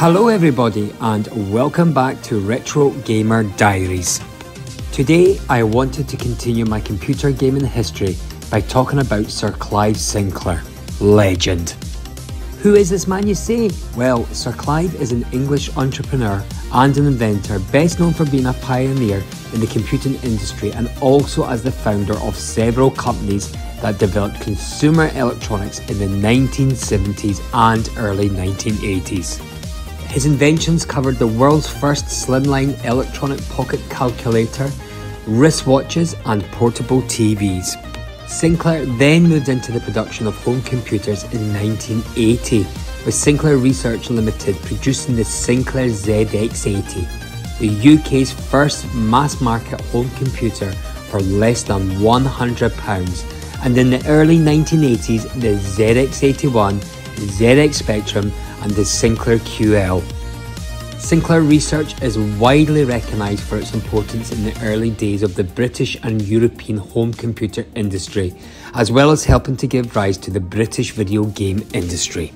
Hello, everybody, and welcome back to Retro Gamer Diaries. Today, I wanted to continue my computer gaming history by talking about Sir Clive Sinclair, legend. Who is this man, you say? Well, Sir Clive is an English entrepreneur and an inventor, best known for being a pioneer in the computing industry and also as the founder of several companies that developed consumer electronics in the 1970s and early 1980s. His inventions covered the world's first slimline electronic pocket calculator, wristwatches, and portable TVs. Sinclair then moved into the production of home computers in 1980, with Sinclair Research Limited producing the Sinclair ZX80, the UK's first mass market home computer for less than £100, and in the early 1980s, the ZX81, ZX Spectrum, and the Sinclair QL. Sinclair Research is widely recognised for its importance in the early days of the British and European home computer industry, as well as helping to give rise to the British video game industry.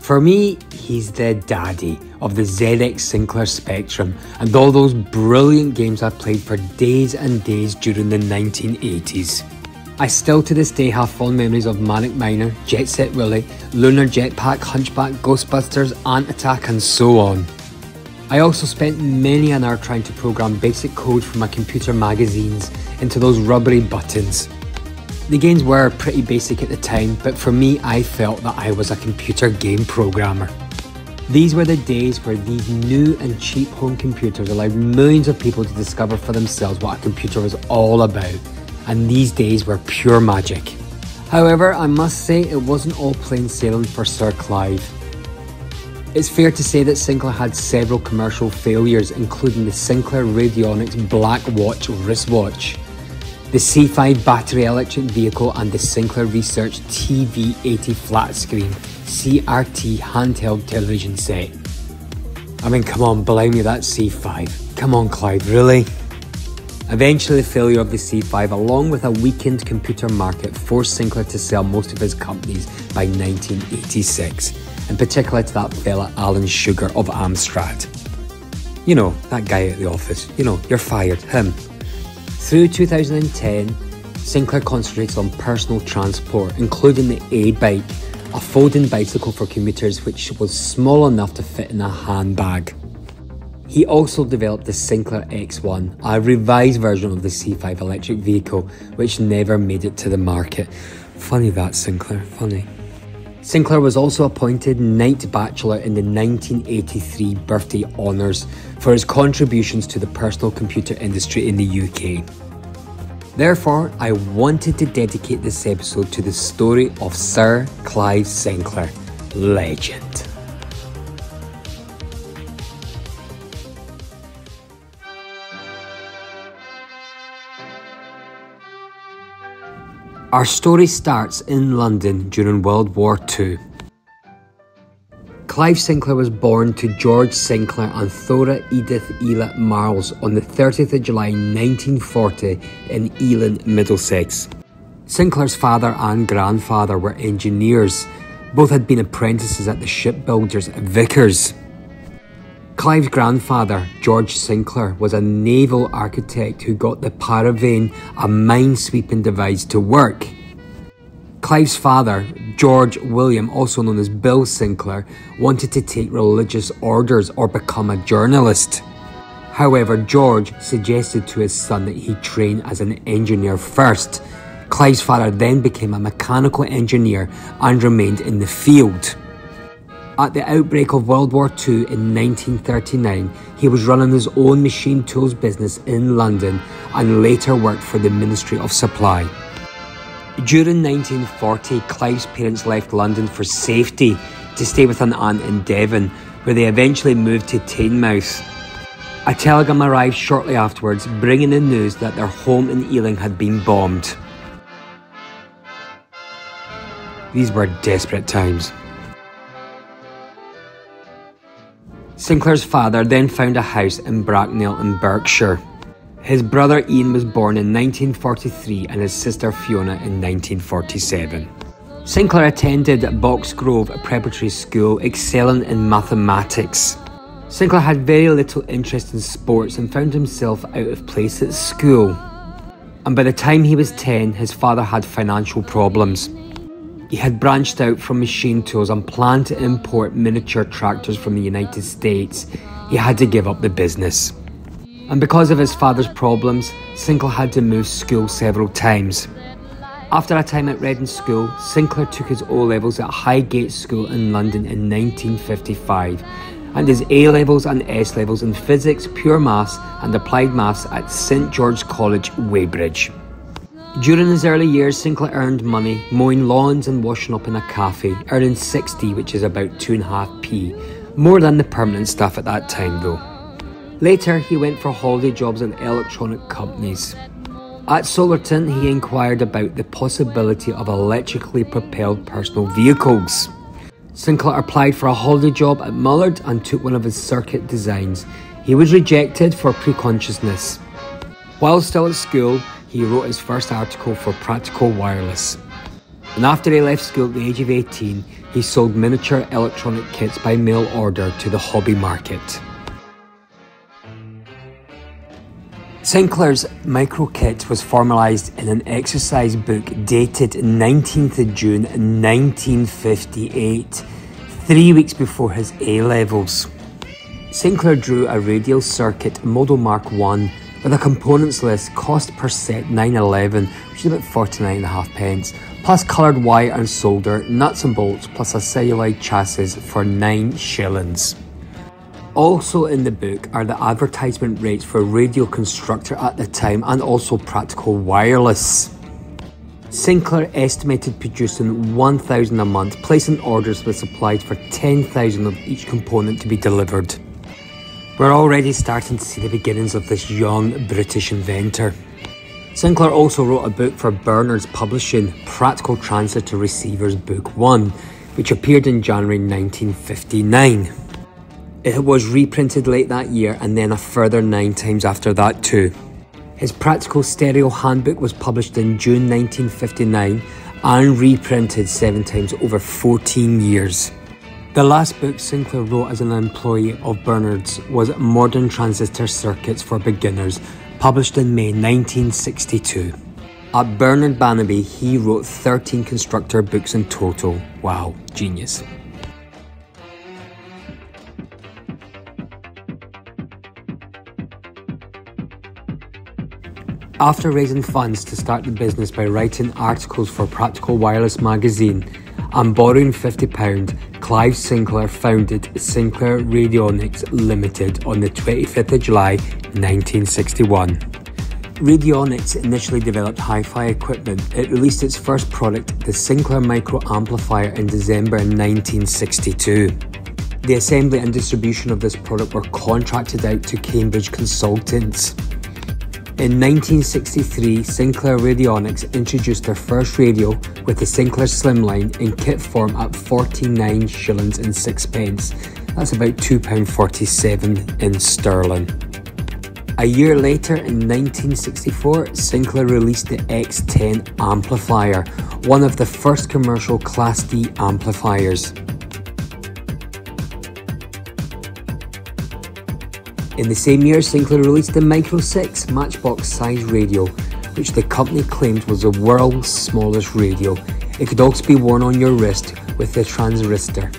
For me, he's the daddy of the ZX Sinclair Spectrum and all those brilliant games I played for days and days during the 1980s. I still to this day have fond memories of Manic Miner, Jet Set Willy, Lunar Jetpac, Hunchback, Ghostbusters, Ant Attack, and so on. I also spent many an hour trying to program basic code from my computer magazines into those rubbery buttons. The games were pretty basic at the time, but for me, I felt that I was a computer game programmer. These were the days where these new and cheap home computers allowed millions of people to discover for themselves what a computer was all about, and these days were pure magic. However, I must say it wasn't all plain sailing for Sir Clive. It's fair to say that Sinclair had several commercial failures, including the Sinclair Radionics Black Watch wristwatch, the C5 battery electric vehicle, and the Sinclair Research TV80 flat screen CRT handheld television set. I mean, come on, blame me that C5. Come on, Clive, really? Eventually, the failure of the C5, along with a weakened computer market, forced Sinclair to sell most of his companies by 1986 in particular to that fella Alan Sugar of Amstrad. You know, that guy at the office, you know, you're fired, him. Through 2010, Sinclair concentrated on personal transport, including the A bike, a folding bicycle for commuters which was small enough to fit in a handbag. He also developed the Sinclair X1, a revised version of the C5 electric vehicle, which never made it to the market. Funny that, Sinclair, funny. Sinclair was also appointed Knight Bachelor in the 1983 birthday honours for his contributions to the personal computer industry in the UK. Therefore, I wanted to dedicate this episode to the story of Sir Clive Sinclair, legend. Our story starts in London during World War II. Clive Sinclair was born to George Sinclair and Thora Edith Ella Marles on the 30th of July 1940 in Ealing, Middlesex. Sinclair's father and grandfather were engineers. Both had been apprentices at the shipbuilders Vickers. Clive's grandfather, George Sinclair, was a naval architect who got the Paravane, a minesweeping device, to work. Clive's father, George William, also known as Bill Sinclair, wanted to take religious orders or become a journalist. However, George suggested to his son that he train as an engineer first. Clive's father then became a mechanical engineer and remained in the field. At the outbreak of World War II in 1939, he was running his own machine tools business in London and later worked for the Ministry of Supply. During 1940, Clive's parents left London for safety to stay with an aunt in Devon, where they eventually moved to Teignmouth. A telegram arrived shortly afterwards, bringing the news that their home in Ealing had been bombed. These were desperate times. Sinclair's father then found a house in Bracknell in Berkshire. His brother Ian was born in 1943 and his sister Fiona in 1947. Sinclair attended Boxgrove Preparatory School, excelling in mathematics. Sinclair had very little interest in sports and found himself out of place at school. And by the time he was 10, his father had financial problems. He had branched out from machine tools and planned to import miniature tractors from the United States. He had to give up the business. And because of his father's problems, Sinclair had to move school several times. After a time at Reading School, Sinclair took his O levels at Highgate School in London in 1955 and his A levels and S levels in physics, pure maths, and applied maths at St George's College, Weybridge. During his early years, Sinclair earned money mowing lawns and washing up in a cafe, earning 60, which is about 2.5p, more than the permanent staff at that time though. Later, he went for holiday jobs in electronic companies. At Solartron, he inquired about the possibility of electrically propelled personal vehicles. Sinclair applied for a holiday job at Mullard and took one of his circuit designs. He was rejected for preconsciousness. While still at school, he wrote his first article for Practical Wireless. And after he left school at the age of 18, he sold miniature electronic kits by mail order to the hobby market. Sinclair's micro kit was formalised in an exercise book dated 19th of June 1958, three weeks before his A levels. Sinclair drew a radial circuit Model Mark 1 with a components list, cost per set 911, which is about 49.5 pence, plus coloured wire and solder, nuts and bolts, plus a celluloid chassis for 9 shillings. Also in the book are the advertisement rates for Radio Constructor at the time and also Practical Wireless. Sinclair estimated producing 1,000 a month, placing orders with supplies for 10,000 of each component to be delivered. We're already starting to see the beginnings of this young British inventor. Sinclair also wrote a book for Bernard's Publishing, Practical Transistor Receivers Book 1, which appeared in January 1959. It was reprinted late that year and then a further nine times after that too. His Practical Stereo Handbook was published in June 1959 and reprinted seven times over 14 years. The last book Sinclair wrote as an employee of Bernard's was Modern Transistor Circuits for Beginners, published in May 1962. At Bernard Babani, he wrote 13 constructor books in total. Wow, genius. After raising funds to start the business by writing articles for Practical Wireless magazine and borrowing £50, Clive Sinclair founded Sinclair Radionics Limited on the 25th of July 1961. Radionics initially developed hi-fi equipment. It released its first product, the Sinclair Micro Amplifier, in December 1962. The assembly and distribution of this product were contracted out to Cambridge Consultants. In 1963, Sinclair Radionics introduced their first radio with the Sinclair Slimline in kit form at 49 shillings and sixpence. That's about £2.47 in sterling. A year later, in 1964, Sinclair released the X10 amplifier, one of the first commercial Class D amplifiers. In the same year, Sinclair released the Micro 6 matchbox size radio, which the company claimed was the world's smallest radio. It could also be worn on your wrist with the transistor.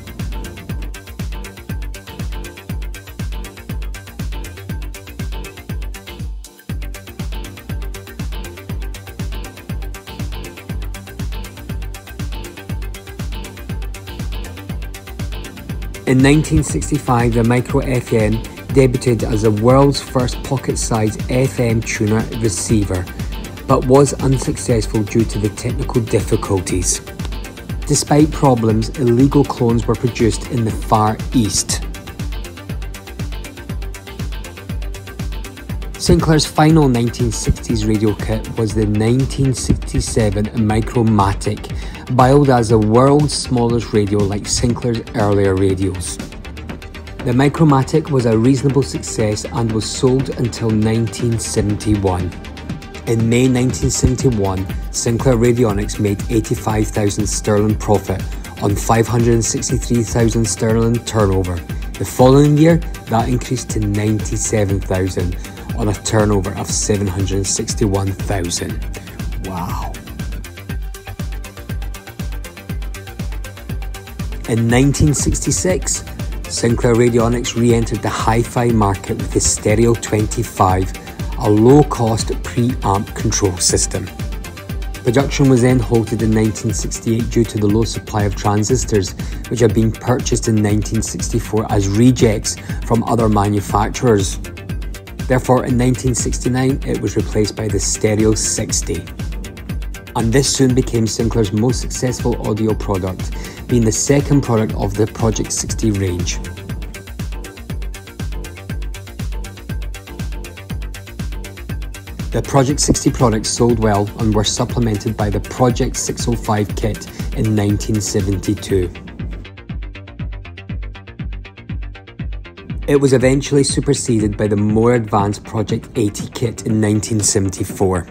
In 1965, the Micro FM debuted as the world's first pocket-sized FM tuner receiver, but was unsuccessful due to the technical difficulties. Despite problems, illegal clones were produced in the Far East. Sinclair's final 1960s radio kit was the 1967 Micromatic, billed as the world's smallest radio like Sinclair's earlier radios. The Micromatic was a reasonable success and was sold until 1971. In May 1971, Sinclair Radionics made 85,000 sterling profit on 563,000 sterling turnover. The following year, that increased to 97,000 on a turnover of 761,000. Wow. In 1966, Sinclair Radionics re entered the hi fi market with the Stereo 25 a low-cost preamp control system. Production was then halted in 1968 due to the low supply of transistors, which had been purchased in 1964 as rejects from other manufacturers. Therefore, in 1969, it was replaced by the Stereo 60. And this soon became Sinclair's most successful audio product, being the second product of the Project 60 range. The Project 60 products sold well and were supplemented by the Project 605 kit in 1972. It was eventually superseded by the more advanced Project 80 kit in 1974.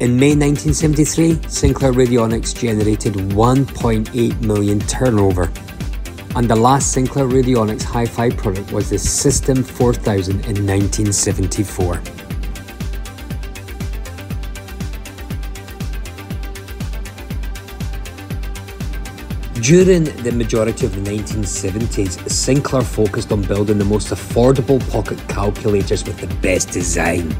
In May 1973, Sinclair Radionics generated 1.8 million turnover and the last Sinclair Radionics hi-fi product was the System 4000 in 1974. During the majority of the 1970s, Sinclair focused on building the most affordable pocket calculators with the best design.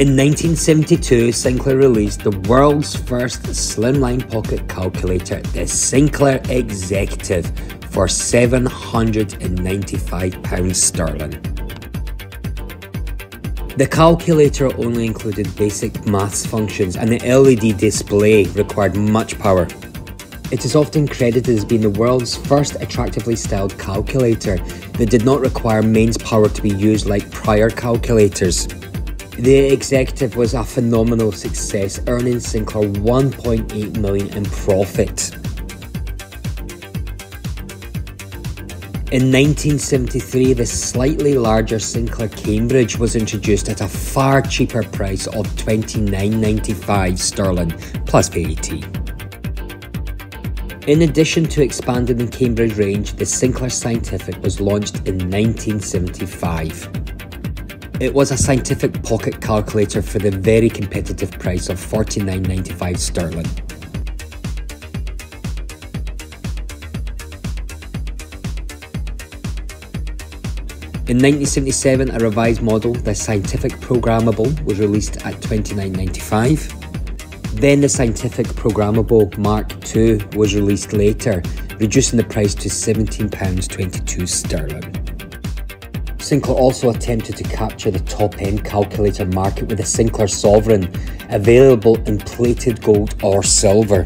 In 1972, Sinclair released the world's first slimline pocket calculator, the Sinclair Executive, for £795 sterling. The calculator only included basic maths functions and the LED display required much power. It is often credited as being the world's first attractively styled calculator that did not require mains power to be used like prior calculators. The executive was a phenomenal success, earning Sinclair 1.8 million in profit. In 1973, the slightly larger Sinclair Cambridge was introduced at a far cheaper price of $29.95 sterling plus VAT. In addition to expanding the Cambridge range, the Sinclair Scientific was launched in 1975. It was a scientific pocket calculator for the very competitive price of $49.95 sterling. In 1977, a revised model, the Scientific Programmable, was released at $29.95. Then the Scientific Programmable Mark II was released later, reducing the price to £17.22 sterling. Sinclair also attempted to capture the top end calculator market with the Sinclair Sovereign, available in plated gold or silver.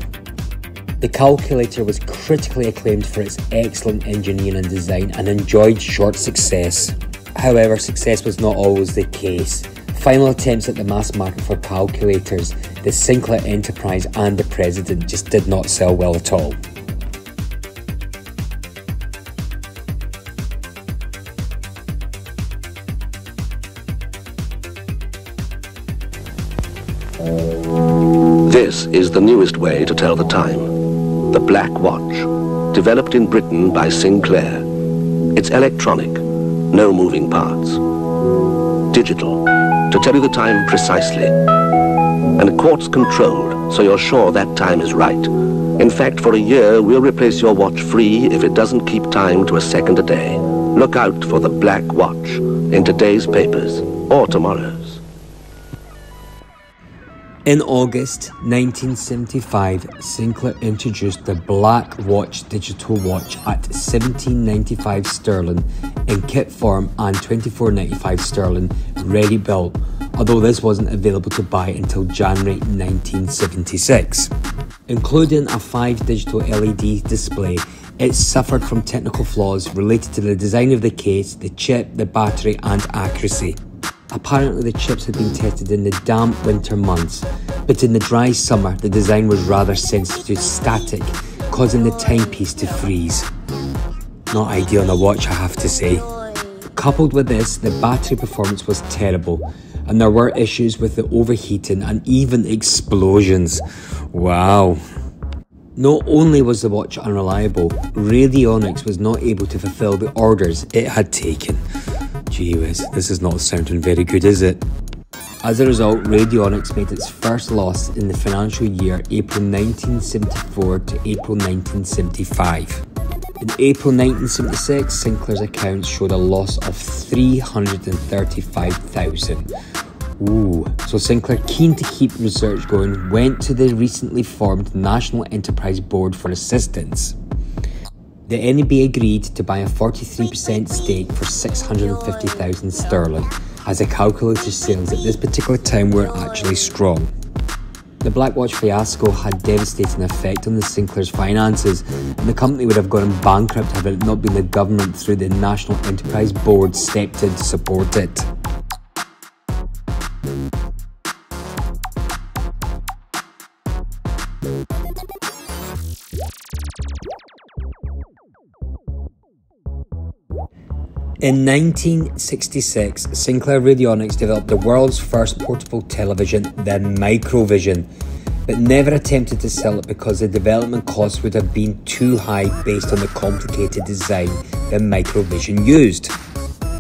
The calculator was critically acclaimed for its excellent engineering and design and enjoyed short success. However, success was not always the case. Final attempts at the mass market for calculators, the Sinclair Enterprise and the President just did not sell well at all. Is the newest way to tell the time. The Black Watch, developed in Britain by Sinclair. It's electronic, no moving parts. Digital, to tell you the time precisely. And quartz controlled, so you're sure that time is right. In fact, for a year, we'll replace your watch free if it doesn't keep time to a second a day. Look out for the Black Watch in today's papers or tomorrow's. In August 1975, Sinclair introduced the Black Watch digital watch at 17.95 sterling in kit form and 24.95 sterling ready built, although this wasn't available to buy until January 1976. Including a 5 digital LED display, it suffered from technical flaws related to the design of the case, the chip, the battery, and accuracy. Apparently, the chips had been tested in the damp winter months, but in the dry summer, the design was rather sensitive to static, causing the timepiece to freeze. Not ideal on a watch, I have to say. Coupled with this, the battery performance was terrible, and there were issues with the overheating and even explosions. Wow. Not only was the watch unreliable, Radionics was not able to fulfill the orders it had taken. Gee whiz, this is not sounding very good, is it? As a result, Radionics made its first loss in the financial year April 1974 to April 1975. In April 1976, Sinclair's accounts showed a loss of 335,000 Ooh, so Sinclair, keen to keep research going, went to the recently formed National Enterprise Board for assistance. The NEB agreed to buy a 43% stake for 650,000 sterling, as the calculator sales at this particular time were actually strong. The Blackwatch fiasco had devastating effect on the Sinclair's finances, and the company would have gone bankrupt had it not been the government through the National Enterprise Board stepped in to support it. In 1966, Sinclair Radionics developed the world's first portable television, the Microvision, but never attempted to sell it because the development costs would have been too high based on the complicated design the Microvision used.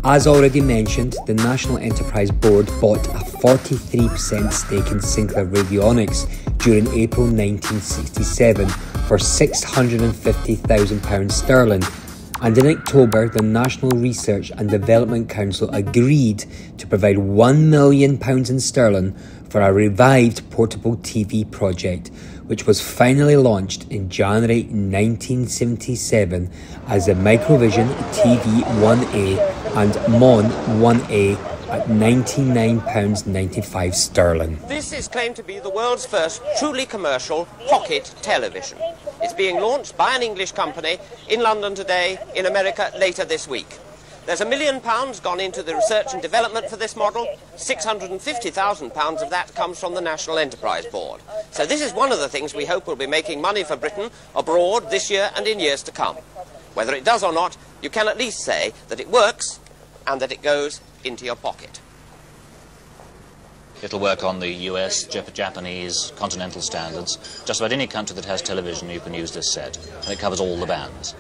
As already mentioned, the National Enterprise Board bought a 43% stake in Sinclair Radionics during April 1967 for £650,000 sterling and in October, the National Research and Development Council agreed to provide £1 million in sterling for a revived portable TV project, which was finally launched in January 1977 as the Microvision TV 1A and Mon 1A at £99.95 sterling. This is claimed to be the world's first truly commercial pocket television. It's being launched by an English company in London today, in America later this week. There's a million pounds gone into the research and development for this model. £650,000 of that comes from the National Enterprise Board. So this is one of the things we hope will be making money for Britain abroad this year and in years to come. Whether it does or not, you can at least say that it works and that it goes into your pocket. It'll work on the US, Japanese, continental standards. Just about any country that has television, you can use this set. And it covers all the bands.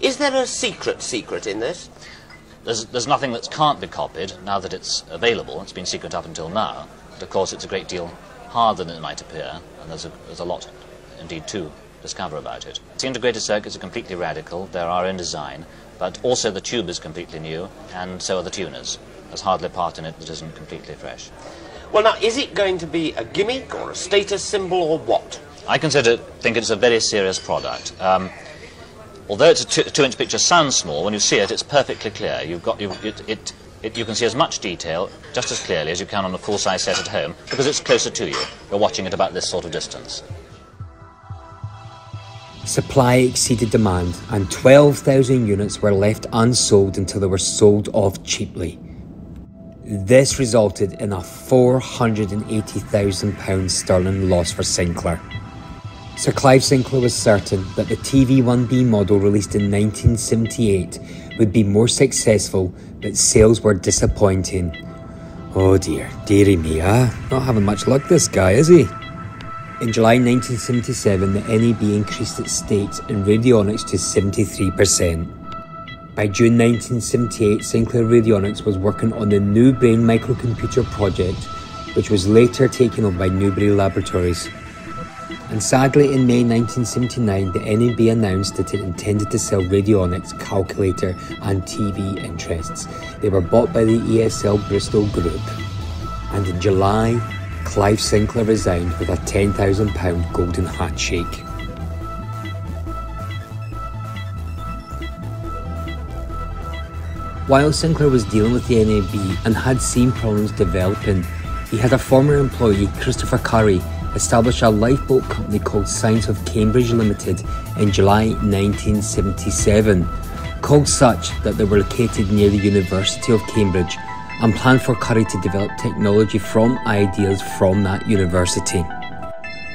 Is there a secret secret in this? There's, there's nothing that can't be copied now that it's available. It's been secret up until now. But of course, it's a great deal harder than it might appear. And there's a, there's a lot, indeed, to discover about it. The integrated circuits are completely radical. They're our own design. But also the tube is completely new, and so are the tuners. There's hardly a part in it that isn't completely fresh. Well, now, is it going to be a gimmick or a status symbol or what? I consider, think it's a very serious product. Um, although it's a two, two-inch picture sounds small, when you see it, it's perfectly clear. You've got, you, it, it, it, you can see as much detail just as clearly as you can on a full-size set at home because it's closer to you. You're watching it about this sort of distance. Supply exceeded demand, and 12,000 units were left unsold until they were sold off cheaply. This resulted in a £480,000 sterling loss for Sinclair. Sir Clive Sinclair was certain that the TV1B model released in 1978 would be more successful, but sales were disappointing. Oh dear, dearie me, ah, not having much luck this guy, is he? In July 1977, the NEB increased its stakes in Radionics to 73%. By June 1978, Sinclair Radionics was working on the New Brain microcomputer project, which was later taken over by Newbury Laboratories. And sadly, in May 1979, the NEB announced that it intended to sell Radionics calculator and TV interests. They were bought by the ESL Bristol Group. And in July, Clive Sinclair resigned with a £10,000 golden handshake. While Sinclair was dealing with the NEB and had seen problems developing, he had a former employee, Christopher Curry, establish a lifeboat company called Science of Cambridge Limited in July 1977. Called such that they were located near the University of Cambridge and planned for Curry to develop technology from ideas from that university.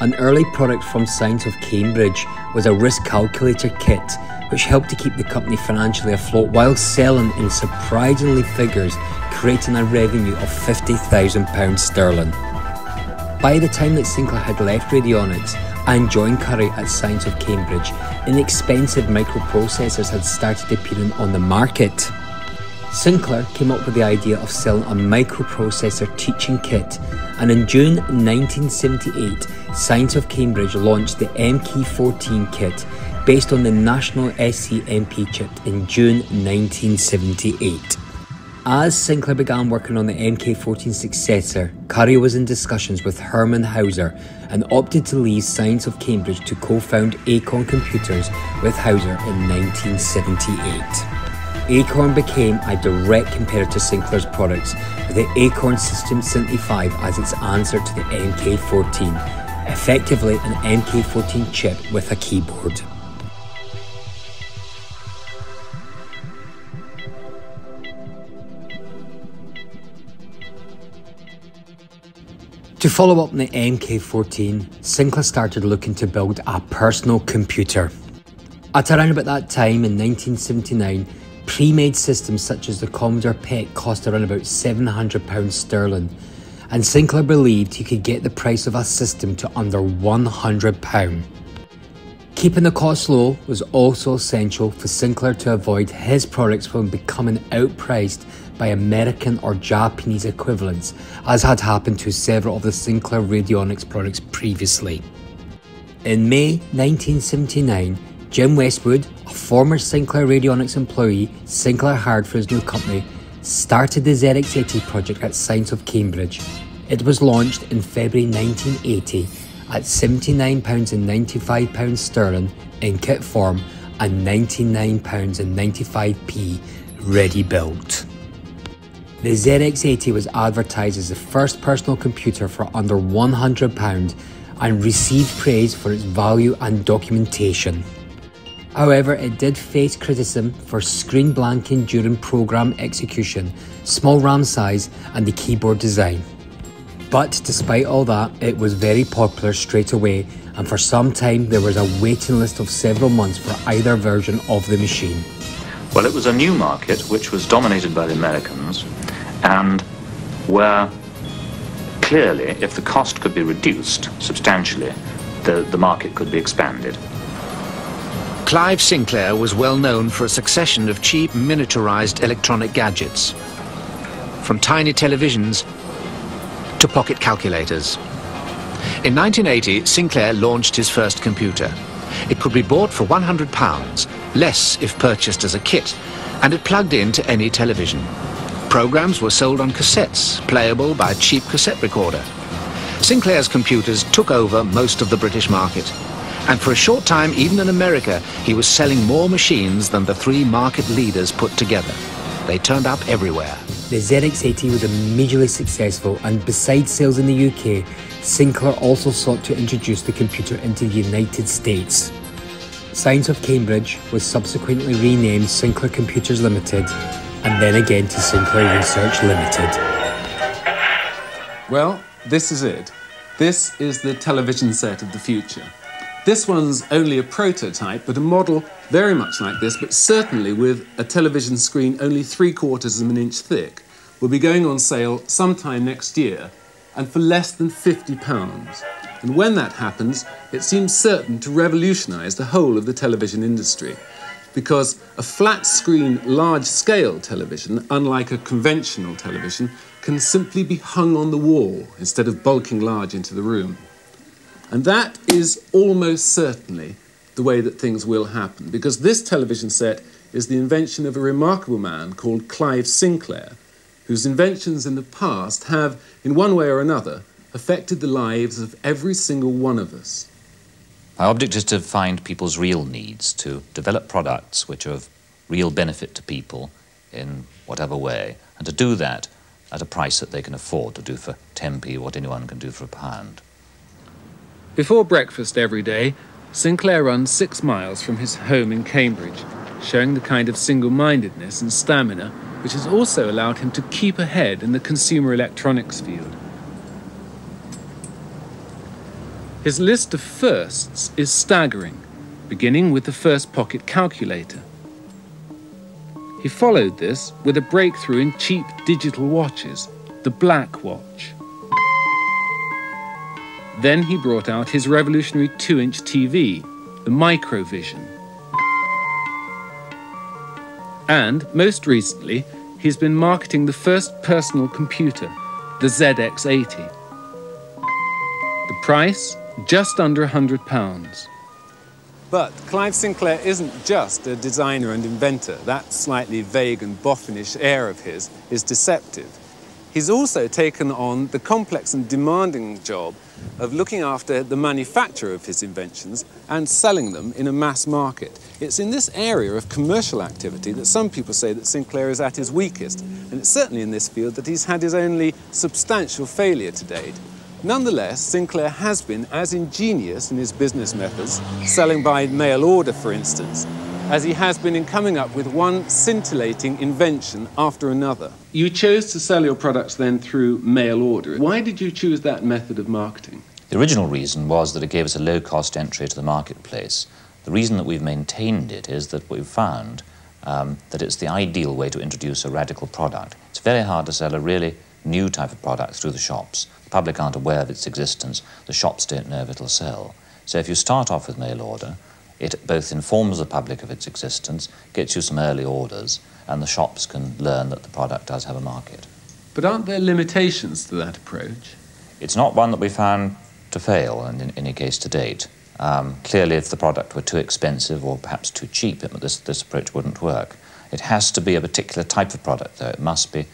An early product from Science of Cambridge was a wrist calculator kit which helped to keep the company financially afloat while selling in surprisingly figures, creating a revenue of £50,000 sterling. By the time that Sinclair had left Radionics and joined Curry at Science of Cambridge, inexpensive microprocessors had started appearing on the market. Sinclair came up with the idea of selling a microprocessor teaching kit, and in June 1978, Science of Cambridge launched the MK14 kit based on the National SCMP chip in June 1978. As Sinclair began working on the MK14 successor, Curry was in discussions with Hermann Hauser and opted to leave Science of Cambridge to co found Acorn Computers with Hauser in 1978. Acorn became a direct competitor to Sinclair's products, with the Acorn System 75 as its answer to the MK14, effectively an MK14 chip with a keyboard. To follow up on the MK14, Sinclair started looking to build a personal computer. At around about that time in 1979, Pre-made systems such as the Commodore PET cost around about £700 sterling, and Sinclair believed he could get the price of a system to under £100. Keeping the cost low was also essential for Sinclair to avoid his products from becoming outpriced by American or Japanese equivalents, as had happened to several of the Sinclair Radionics products previously. In May 1979, Jim Westwood, a former Sinclair Radionics employee Sinclair hired for his new company, started the ZX80 project at Science of Cambridge. It was launched in February 1980 at £79.95 sterling in kit form and £99.95p ready built. The ZX80 was advertised as the first personal computer for under £100 and received praise for its value and documentation. However, it did face criticism for screen blanking during program execution, small RAM size, and the keyboard design. But despite all that, it was very popular straight away, and for some time there was a waiting list of several months for either version of the machine. Well, it was a new market which was dominated by the Americans, and where clearly, if the cost could be reduced substantially, the, the market could be expanded. Clive Sinclair was well known for a succession of cheap miniaturized electronic gadgets, from tiny televisions to pocket calculators. In 1980, Sinclair launched his first computer. It could be bought for £100, less if purchased as a kit, and it plugged into any television. Programs were sold on cassettes, playable by a cheap cassette recorder. Sinclair's computers took over most of the British market. And for a short time, even in America, he was selling more machines than the three market leaders put together. They turned up everywhere. The ZX80 was immediately successful, and besides sales in the UK, Sinclair also sought to introduce the computer into the United States. Science of Cambridge was subsequently renamed Sinclair Computers Limited, and then again to Sinclair Research Limited. Well, this is it. This is the television set of the future. This one's only a prototype, but a model very much like this, but certainly with a television screen only three quarters of an inch thick, will be going on sale sometime next year and for less than £50. And when that happens, it seems certain to revolutionise the whole of the television industry. Because a flat screen, large scale television, unlike a conventional television, can simply be hung on the wall instead of bulking large into the room. And that is almost certainly the way that things will happen, because this television set is the invention of a remarkable man called Clive Sinclair, whose inventions in the past have, in one way or another, affected the lives of every single one of us. Our object is to find people's real needs, to develop products which are of real benefit to people in whatever way, and to do that at a price that they can afford to do for 10p what anyone can do for a pound. Before breakfast every day, Sinclair runs six miles from his home in Cambridge, showing the kind of single mindedness and stamina which has also allowed him to keep ahead in the consumer electronics field. His list of firsts is staggering, beginning with the first pocket calculator. He followed this with a breakthrough in cheap digital watches, the Black Watch. Then he brought out his revolutionary 2 inch TV, the Microvision. And, most recently, he's been marketing the first personal computer, the ZX80. The price? Just under £100. But Clive Sinclair isn't just a designer and inventor. That slightly vague and boffinish air of his is deceptive. He's also taken on the complex and demanding job of looking after the manufacture of his inventions and selling them in a mass market. It's in this area of commercial activity that some people say that Sinclair is at his weakest, and it's certainly in this field that he's had his only substantial failure to date. Nonetheless, Sinclair has been as ingenious in his business methods, selling by mail order, for instance, as he has been in coming up with one scintillating invention after another. You chose to sell your products then through mail order. Why did you choose that method of marketing? The original reason was that it gave us a low cost entry to the marketplace. The reason that we've maintained it is that we've found um, that it's the ideal way to introduce a radical product. It's very hard to sell a really new type of product through the shops. The public aren't aware of its existence, the shops don't know if it'll sell. So if you start off with mail order, it both informs the public of its existence, gets you some early orders, and the shops can learn that the product does have a market. But aren't there limitations to that approach? It's not one that we found to fail in, in any case to date. Um, clearly, if the product were too expensive or perhaps too cheap, it, this, this approach wouldn't work. It has to be a particular type of product, though. It must be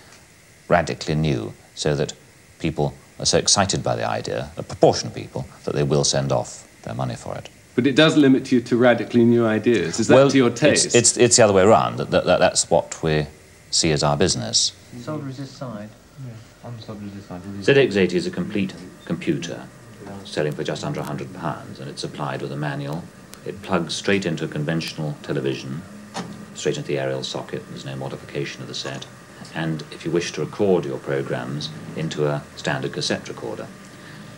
radically new so that people are so excited by the idea, a proportion of people, that they will send off their money for it. But it does limit you to radically new ideas. Is that well, to your taste? It's, it's, it's, the other way around. That, that, that's what we see as our business. Solder is this side. ZX80 is a complete computer selling for just under £100 and it's supplied with a manual. It plugs straight into a conventional television, straight into the aerial socket. There's no modification of the set. And if you wish to record your programs into a standard cassette recorder.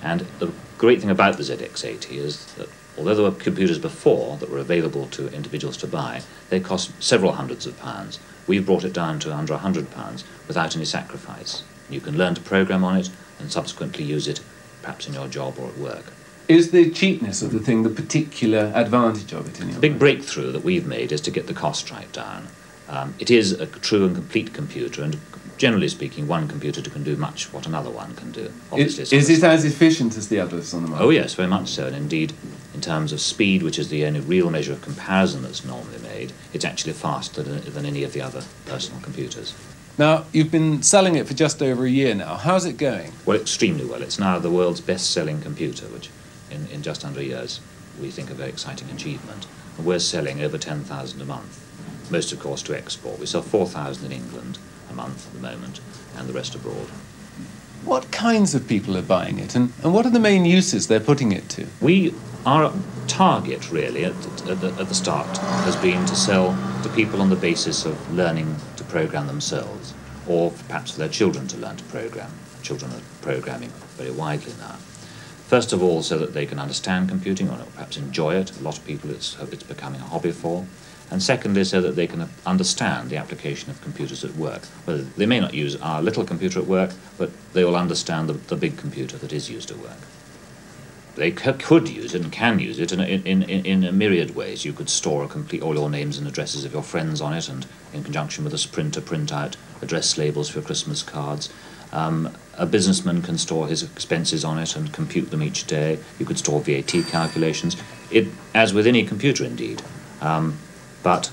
And the great thing about the ZX80 is that although there were computers before that were available to individuals to buy, they cost several hundreds of pounds. We've brought it down to under a hundred pounds without any sacrifice. You can learn to program on it and subsequently use it perhaps in your job or at work. Is the cheapness of the thing the particular advantage of it in your The big breakthrough that we've made is to get the cost right down. Um, it is a true and complete computer, and generally speaking, one computer can do much what another one can do. Obviously, is, is it as efficient as the others on the market? Oh yes, very much so. And indeed, in terms of speed, which is the only real measure of comparison that's normally made, it's actually faster than, than any of the other personal computers. Now, you've been selling it for just over a year now. How's it going? Well, extremely well. It's now the world's best-selling computer, which in, in just under a year we think a very exciting achievement. And we're selling over 10,000 a month, most, of course, to export. We sell 4,000 in England a month at the moment, and the rest abroad. What kinds of people are buying it, and, and what are the main uses they're putting it to? We, our target really at the, at, the, at the start has been to sell to people on the basis of learning to program themselves, or perhaps for their children to learn to program. Children are programming very widely now. First of all, so that they can understand computing or perhaps enjoy it. A lot of people it's, it's becoming a hobby for and secondly so that they can understand the application of computers at work. Well, they may not use our little computer at work, but they will understand the, the big computer that is used at work. They could use it and can use it in, in, in, in a myriad ways. You could store a complete, all your names and addresses of your friends on it, and in conjunction with a printer, print out address labels for Christmas cards. Um, a businessman can store his expenses on it and compute them each day. You could store VAT calculations. It, as with any computer, indeed. Um, but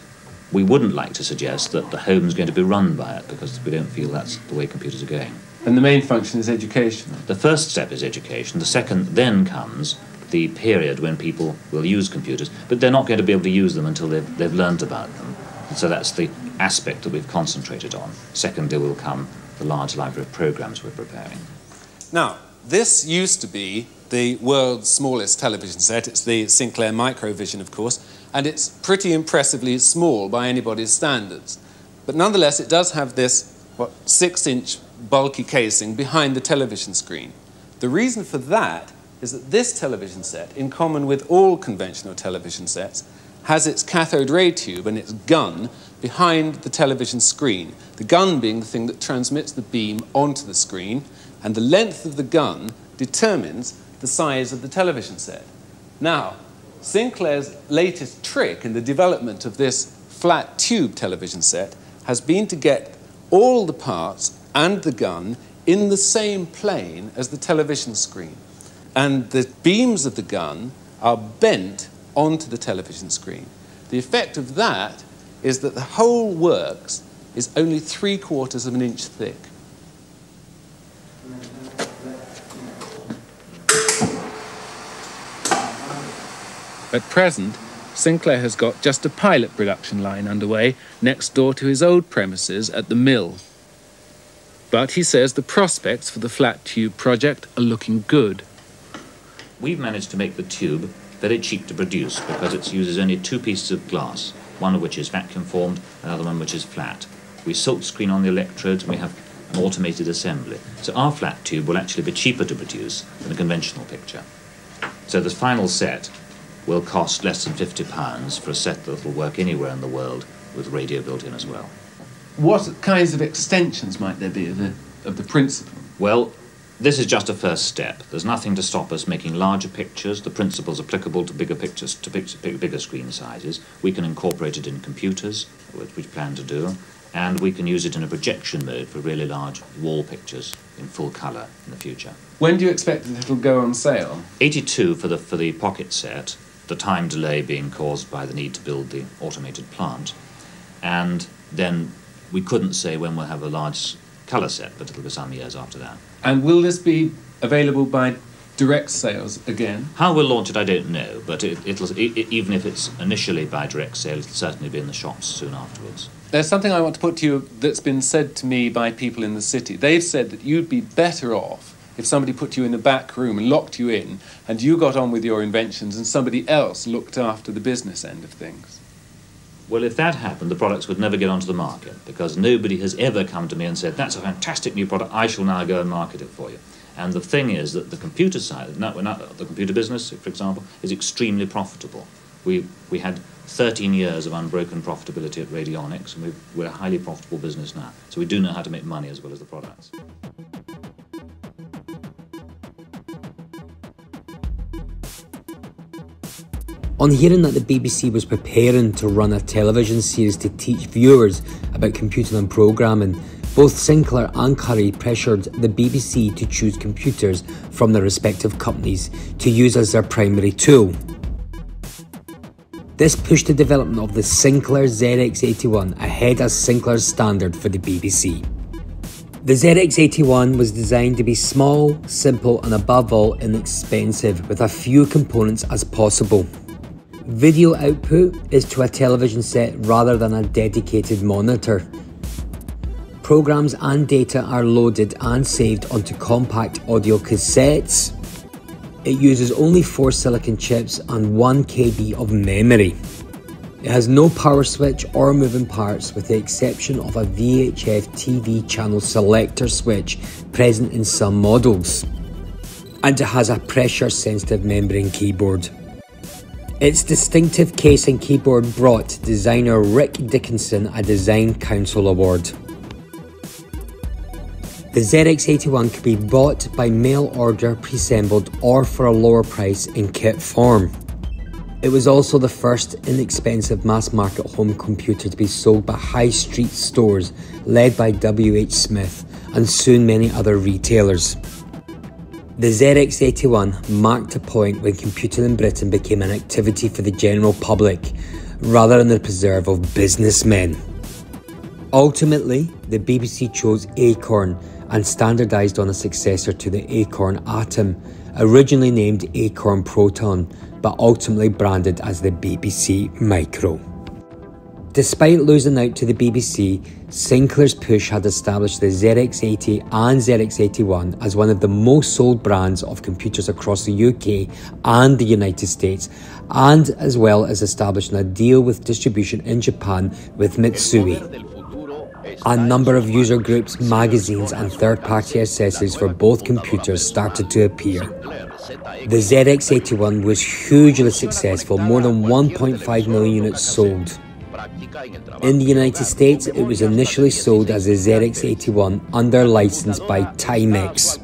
we wouldn't like to suggest that the home is going to be run by it because we don't feel that's the way computers are going. And the main function is education? The first step is education. The second then comes the period when people will use computers, but they're not going to be able to use them until they've, they've learned about them. And so that's the aspect that we've concentrated on. Secondly will come the large library of programs we're preparing. Now, this used to be the world's smallest television set. It's the Sinclair Microvision, of course and it's pretty impressively small by anybody's standards. But nonetheless, it does have this, what, six inch bulky casing behind the television screen. The reason for that is that this television set, in common with all conventional television sets, has its cathode ray tube and its gun behind the television screen. The gun being the thing that transmits the beam onto the screen, and the length of the gun determines the size of the television set. Now, Sinclair's latest trick in the development of this flat tube television set has been to get all the parts and the gun in the same plane as the television screen. And the beams of the gun are bent onto the television screen. The effect of that is that the whole works is only three quarters of an inch thick. At present, Sinclair has got just a pilot production line underway next door to his old premises at the mill. But he says the prospects for the flat tube project are looking good. We've managed to make the tube very cheap to produce because it uses only two pieces of glass, one of which is vacuum formed, another one which is flat. We silk screen on the electrodes and we have an automated assembly. So our flat tube will actually be cheaper to produce than a conventional picture. So the final set will cost less than £50 for a set that will work anywhere in the world with radio built in as well. What kinds of extensions might there be of the, of the principle? Well, this is just a first step. There's nothing to stop us making larger pictures. The principle's applicable to bigger pictures, to big, bigger screen sizes. We can incorporate it in computers, which we plan to do, and we can use it in a projection mode for really large wall pictures in full colour in the future. When do you expect that it'll go on sale? 82 for the, for the pocket set, the time delay being caused by the need to build the automated plant. And then we couldn't say when we'll have a large colour set, but it'll be some years after that. And will this be available by direct sales again? How we'll launch it, I don't know, but it, will it, even if it's initially by direct sale, it'll certainly be in the shops soon afterwards. There's something I want to put to you that's been said to me by people in the city. They've said that you'd be better off if somebody put you in a back room and locked you in and you got on with your inventions and somebody else looked after the business end of things? Well, if that happened, the products would never get onto the market because nobody has ever come to me and said, That's a fantastic new product, I shall now go and market it for you. And the thing is that the computer side, not, not, the computer business, for example, is extremely profitable. We, we had 13 years of unbroken profitability at Radionics, and we're a highly profitable business now. So we do know how to make money as well as the products. On hearing that the BBC was preparing to run a television series to teach viewers about computing and programming, both Sinclair and Curry pressured the BBC to choose computers from their respective companies to use as their primary tool. This pushed the development of the Sinclair ZX81 ahead as Sinclair's standard for the BBC. The ZX81 was designed to be small, simple, and above all inexpensive, with as few components as possible. Video output is to a television set rather than a dedicated monitor. Programs and data are loaded and saved onto compact audio cassettes. It uses only 4 silicon chips and 1 KB of memory. It has no power switch or moving parts with the exception of a VHF TV channel selector switch present in some models. And it has a pressure sensitive membrane keyboard. Its distinctive case and keyboard brought designer Rick Dickinson a Design Council Award. The ZX81 could be bought by mail order pre-assembled or for a lower price in kit form. It was also the first inexpensive mass market home computer to be sold by high street stores led by WH Smith and soon many other retailers. The ZX81 marked a point when computing in Britain became an activity for the general public rather than the preserve of businessmen. Ultimately, the BBC chose Acorn and standardised on a successor to the Acorn Atom, originally named Acorn Proton, but ultimately branded as the BBC Micro. Despite losing out to the BBC, Sinclair's push had established the ZX80 and ZX81 as one of the most sold brands of computers across the UK and the United States, and as well as establishing a deal with distribution in Japan with Mitsui. a number of user groups, magazines, and third party accessories for both computers started to appear. The ZX81 was hugely successful, more than 1.5 million units sold. In the United States, it was initially sold as a ZX81 under license by Timex.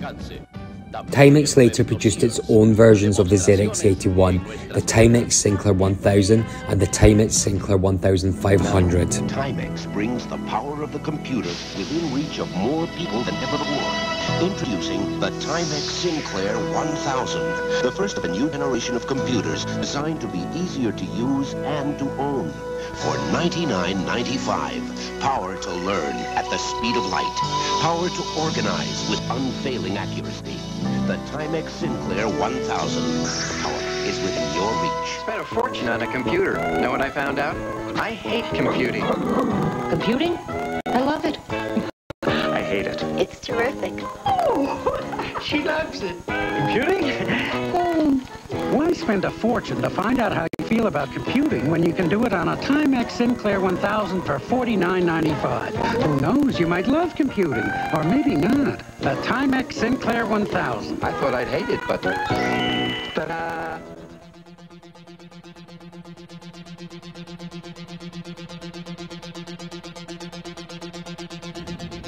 Timex later produced its own versions of the ZX81, the Timex Sinclair 1000 and the Timex Sinclair 1500. Timex brings the power of the computer within reach of more people than ever before. Introducing the Timex Sinclair 1000, the first of a new generation of computers designed to be easier to use and to own for $99.95. Power to learn at the speed of light. Power to organize with unfailing accuracy. The Timex Sinclair 1000. Power is within your reach. Spent a fortune on a computer. Know what I found out? I hate computing. Computing? I love it. I hate it. It's terrific. Oh, She loves it. Computing? Hmm. Why spend a fortune to find out how you feel about computing when you can do it on a Timex Sinclair 1000 for $49.95? Who knows, you might love computing, or maybe not. The Timex Sinclair 1000. I thought I'd hate it, but... Ta-da!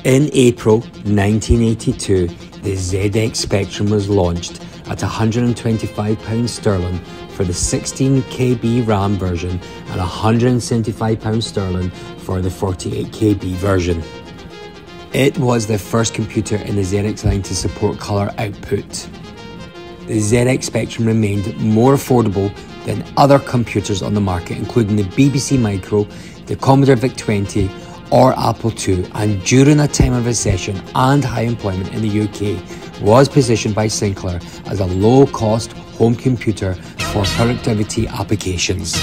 In April 1982, the ZX Spectrum was launched at £125 sterling for the 16KB RAM version and £175 sterling for the 48KB version. It was the first computer in the ZX line to support colour output. The ZX Spectrum remained more affordable than other computers on the market, including the BBC Micro, the Commodore VIC-20, or Apple II, and during a time of recession and high employment in the UK, was positioned by Sinclair as a low-cost home computer for productivity applications.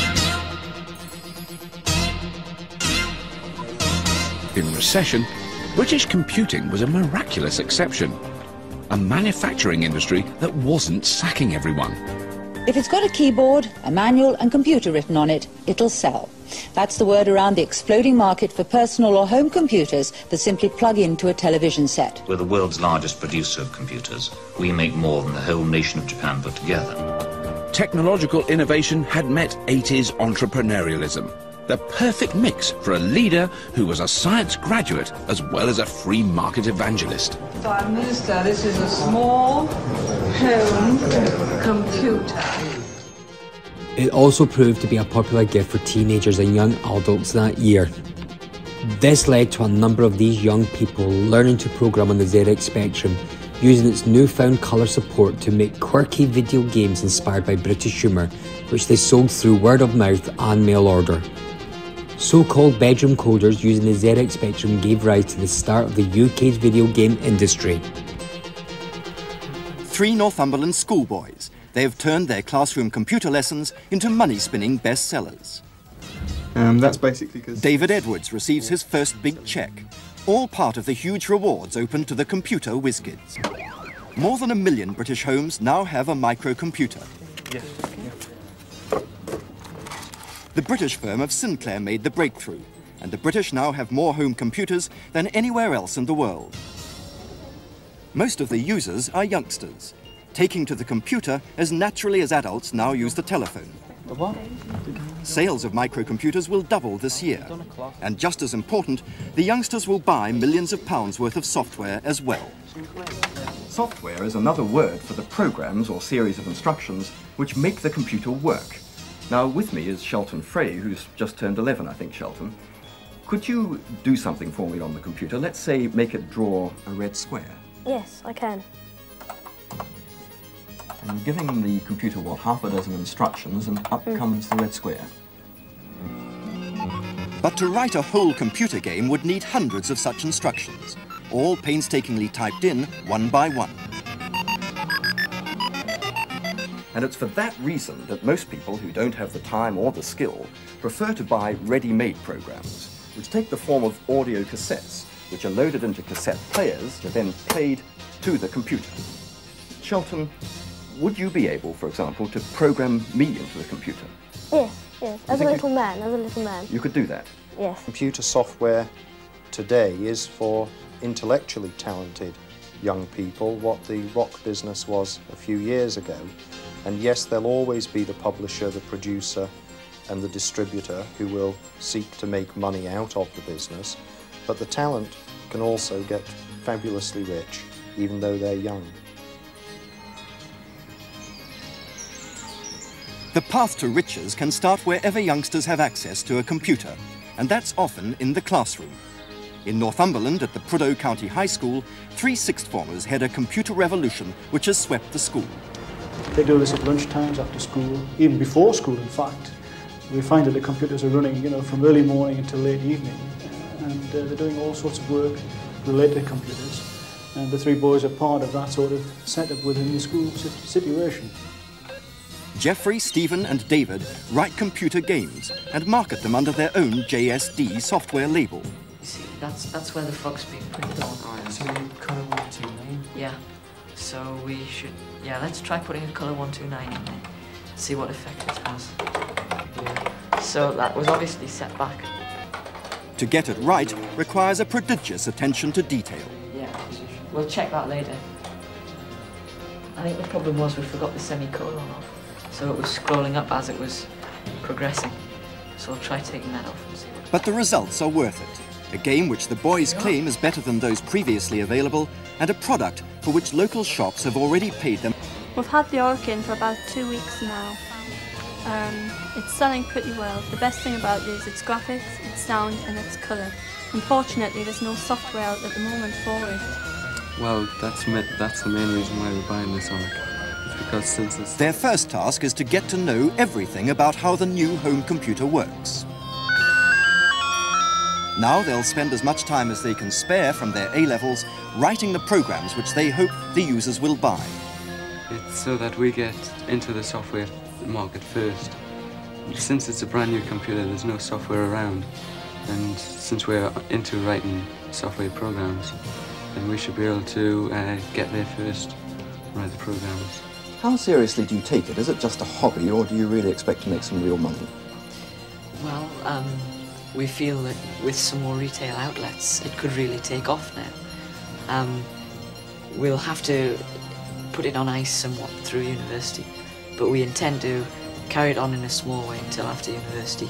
In recession, British computing was a miraculous exception. A manufacturing industry that wasn't sacking everyone. If it's got a keyboard, a manual, and computer written on it, it'll sell. That's the word around the exploding market for personal or home computers that simply plug into a television set. We're the world's largest producer of computers. We make more than the whole nation of Japan put together. Technological innovation had met 80s entrepreneurialism. The perfect mix for a leader who was a science graduate as well as a free market evangelist. Prime Minister, this is a small home computer. It also proved to be a popular gift for teenagers and young adults that year. This led to a number of these young people learning to program on the ZX Spectrum, using its newfound colour support to make quirky video games inspired by British humour, which they sold through word of mouth and mail order. So called bedroom coders using the ZX Spectrum gave rise to the start of the UK's video game industry. Three Northumberland schoolboys. They have turned their classroom computer lessons into money spinning bestsellers. Um, that's basically because. David Edwards receives his first big check. All part of the huge rewards open to the computer whiz kids. More than a million British homes now have a microcomputer. Yes. The British firm of Sinclair made the breakthrough, and the British now have more home computers than anywhere else in the world. Most of the users are youngsters, taking to the computer as naturally as adults now use the telephone. What? Sales of microcomputers will double this year. And just as important, the youngsters will buy millions of pounds worth of software as well. Software is another word for the programs or series of instructions which make the computer work. Now, with me is Shelton Frey, who's just turned 11, I think, Shelton. Could you do something for me on the computer? Let's say make it draw a red square. Yes, I can. And giving the computer, what, half a dozen instructions, and up mm. comes the red square. But to write a whole computer game would need hundreds of such instructions, all painstakingly typed in one by one. And it's for that reason that most people who don't have the time or the skill prefer to buy ready-made programs, which take the form of audio cassettes, which are loaded into cassette players and then played to the computer. Shelton, would you be able, for example, to program me into the computer? Yes, yes. As a think you- little man, as a little man. You could do that. Yes. Computer software today is for intellectually talented young people what the rock business was a few years ago. And yes, there'll always be the publisher, the producer, and the distributor who will seek to make money out of the business, but the talent can also get fabulously rich, even though they're young. The path to riches can start wherever youngsters have access to a computer, and that's often in the classroom. In Northumberland at the Prudhoe County High School, three sixth formers head a computer revolution which has swept the school. They do this at lunch times, after school, even before school in fact. We find that the computers are running you know, from early morning until late evening and uh, they're doing all sorts of work related to computers. And the three boys are part of that sort of setup within the school situation. Jeffrey, Stephen and David write computer games and market them under their own JSD software label. You see, that's, that's where the fog's being printed on. Oh, yeah. So colour 129? Yeah. So we should, yeah, let's try putting a colour 129 in there. See what effect it has. Yeah. So that was obviously set back. To get it right requires a prodigious attention to detail. Yeah, we'll check that later. I think the problem was we forgot the semicolon off. So it was scrolling up as it was progressing. So I'll try taking that off and see what... But the results are worth it. A game which the boys claim is better than those previously available, and a product for which local shops have already paid them. We've had the Orkin for about two weeks now. Um, it's selling pretty well. The best thing about it is its graphics, its sound and its colour. Unfortunately, there's no software out at the moment for it. Well, that's, that's the main reason why we're buying this Arc because since it's... Their first task is to get to know everything about how the new home computer works. Now they'll spend as much time as they can spare from their A-levels writing the programs which they hope the users will buy. It's so that we get into the software market first. Since it's a brand new computer, there's no software around. And since we're into writing software programs, then we should be able to uh, get there first, write the programs. How seriously do you take it? Is it just a hobby, or do you really expect to make some real money? Well, um, we feel that with some more retail outlets, it could really take off now. Um, we'll have to put it on ice somewhat through university, but we intend to carry it on in a small way until after university.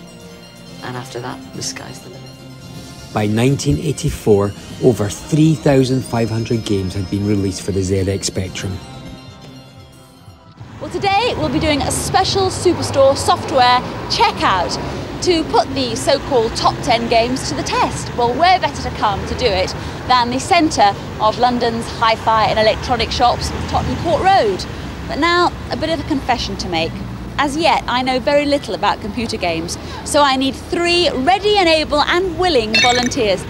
And after that, the sky's the limit. By 1984, over 3,500 games had been released for the ZX Spectrum. Well, today we'll be doing a special Superstore software checkout to put the so-called top 10 games to the test. Well, where better to come to do it than the centre of London's hi-fi and electronic shops, Tottenham Court Road. But now, a bit of a confession to make. As yet, I know very little about computer games, so I need three ready and able and willing volunteers.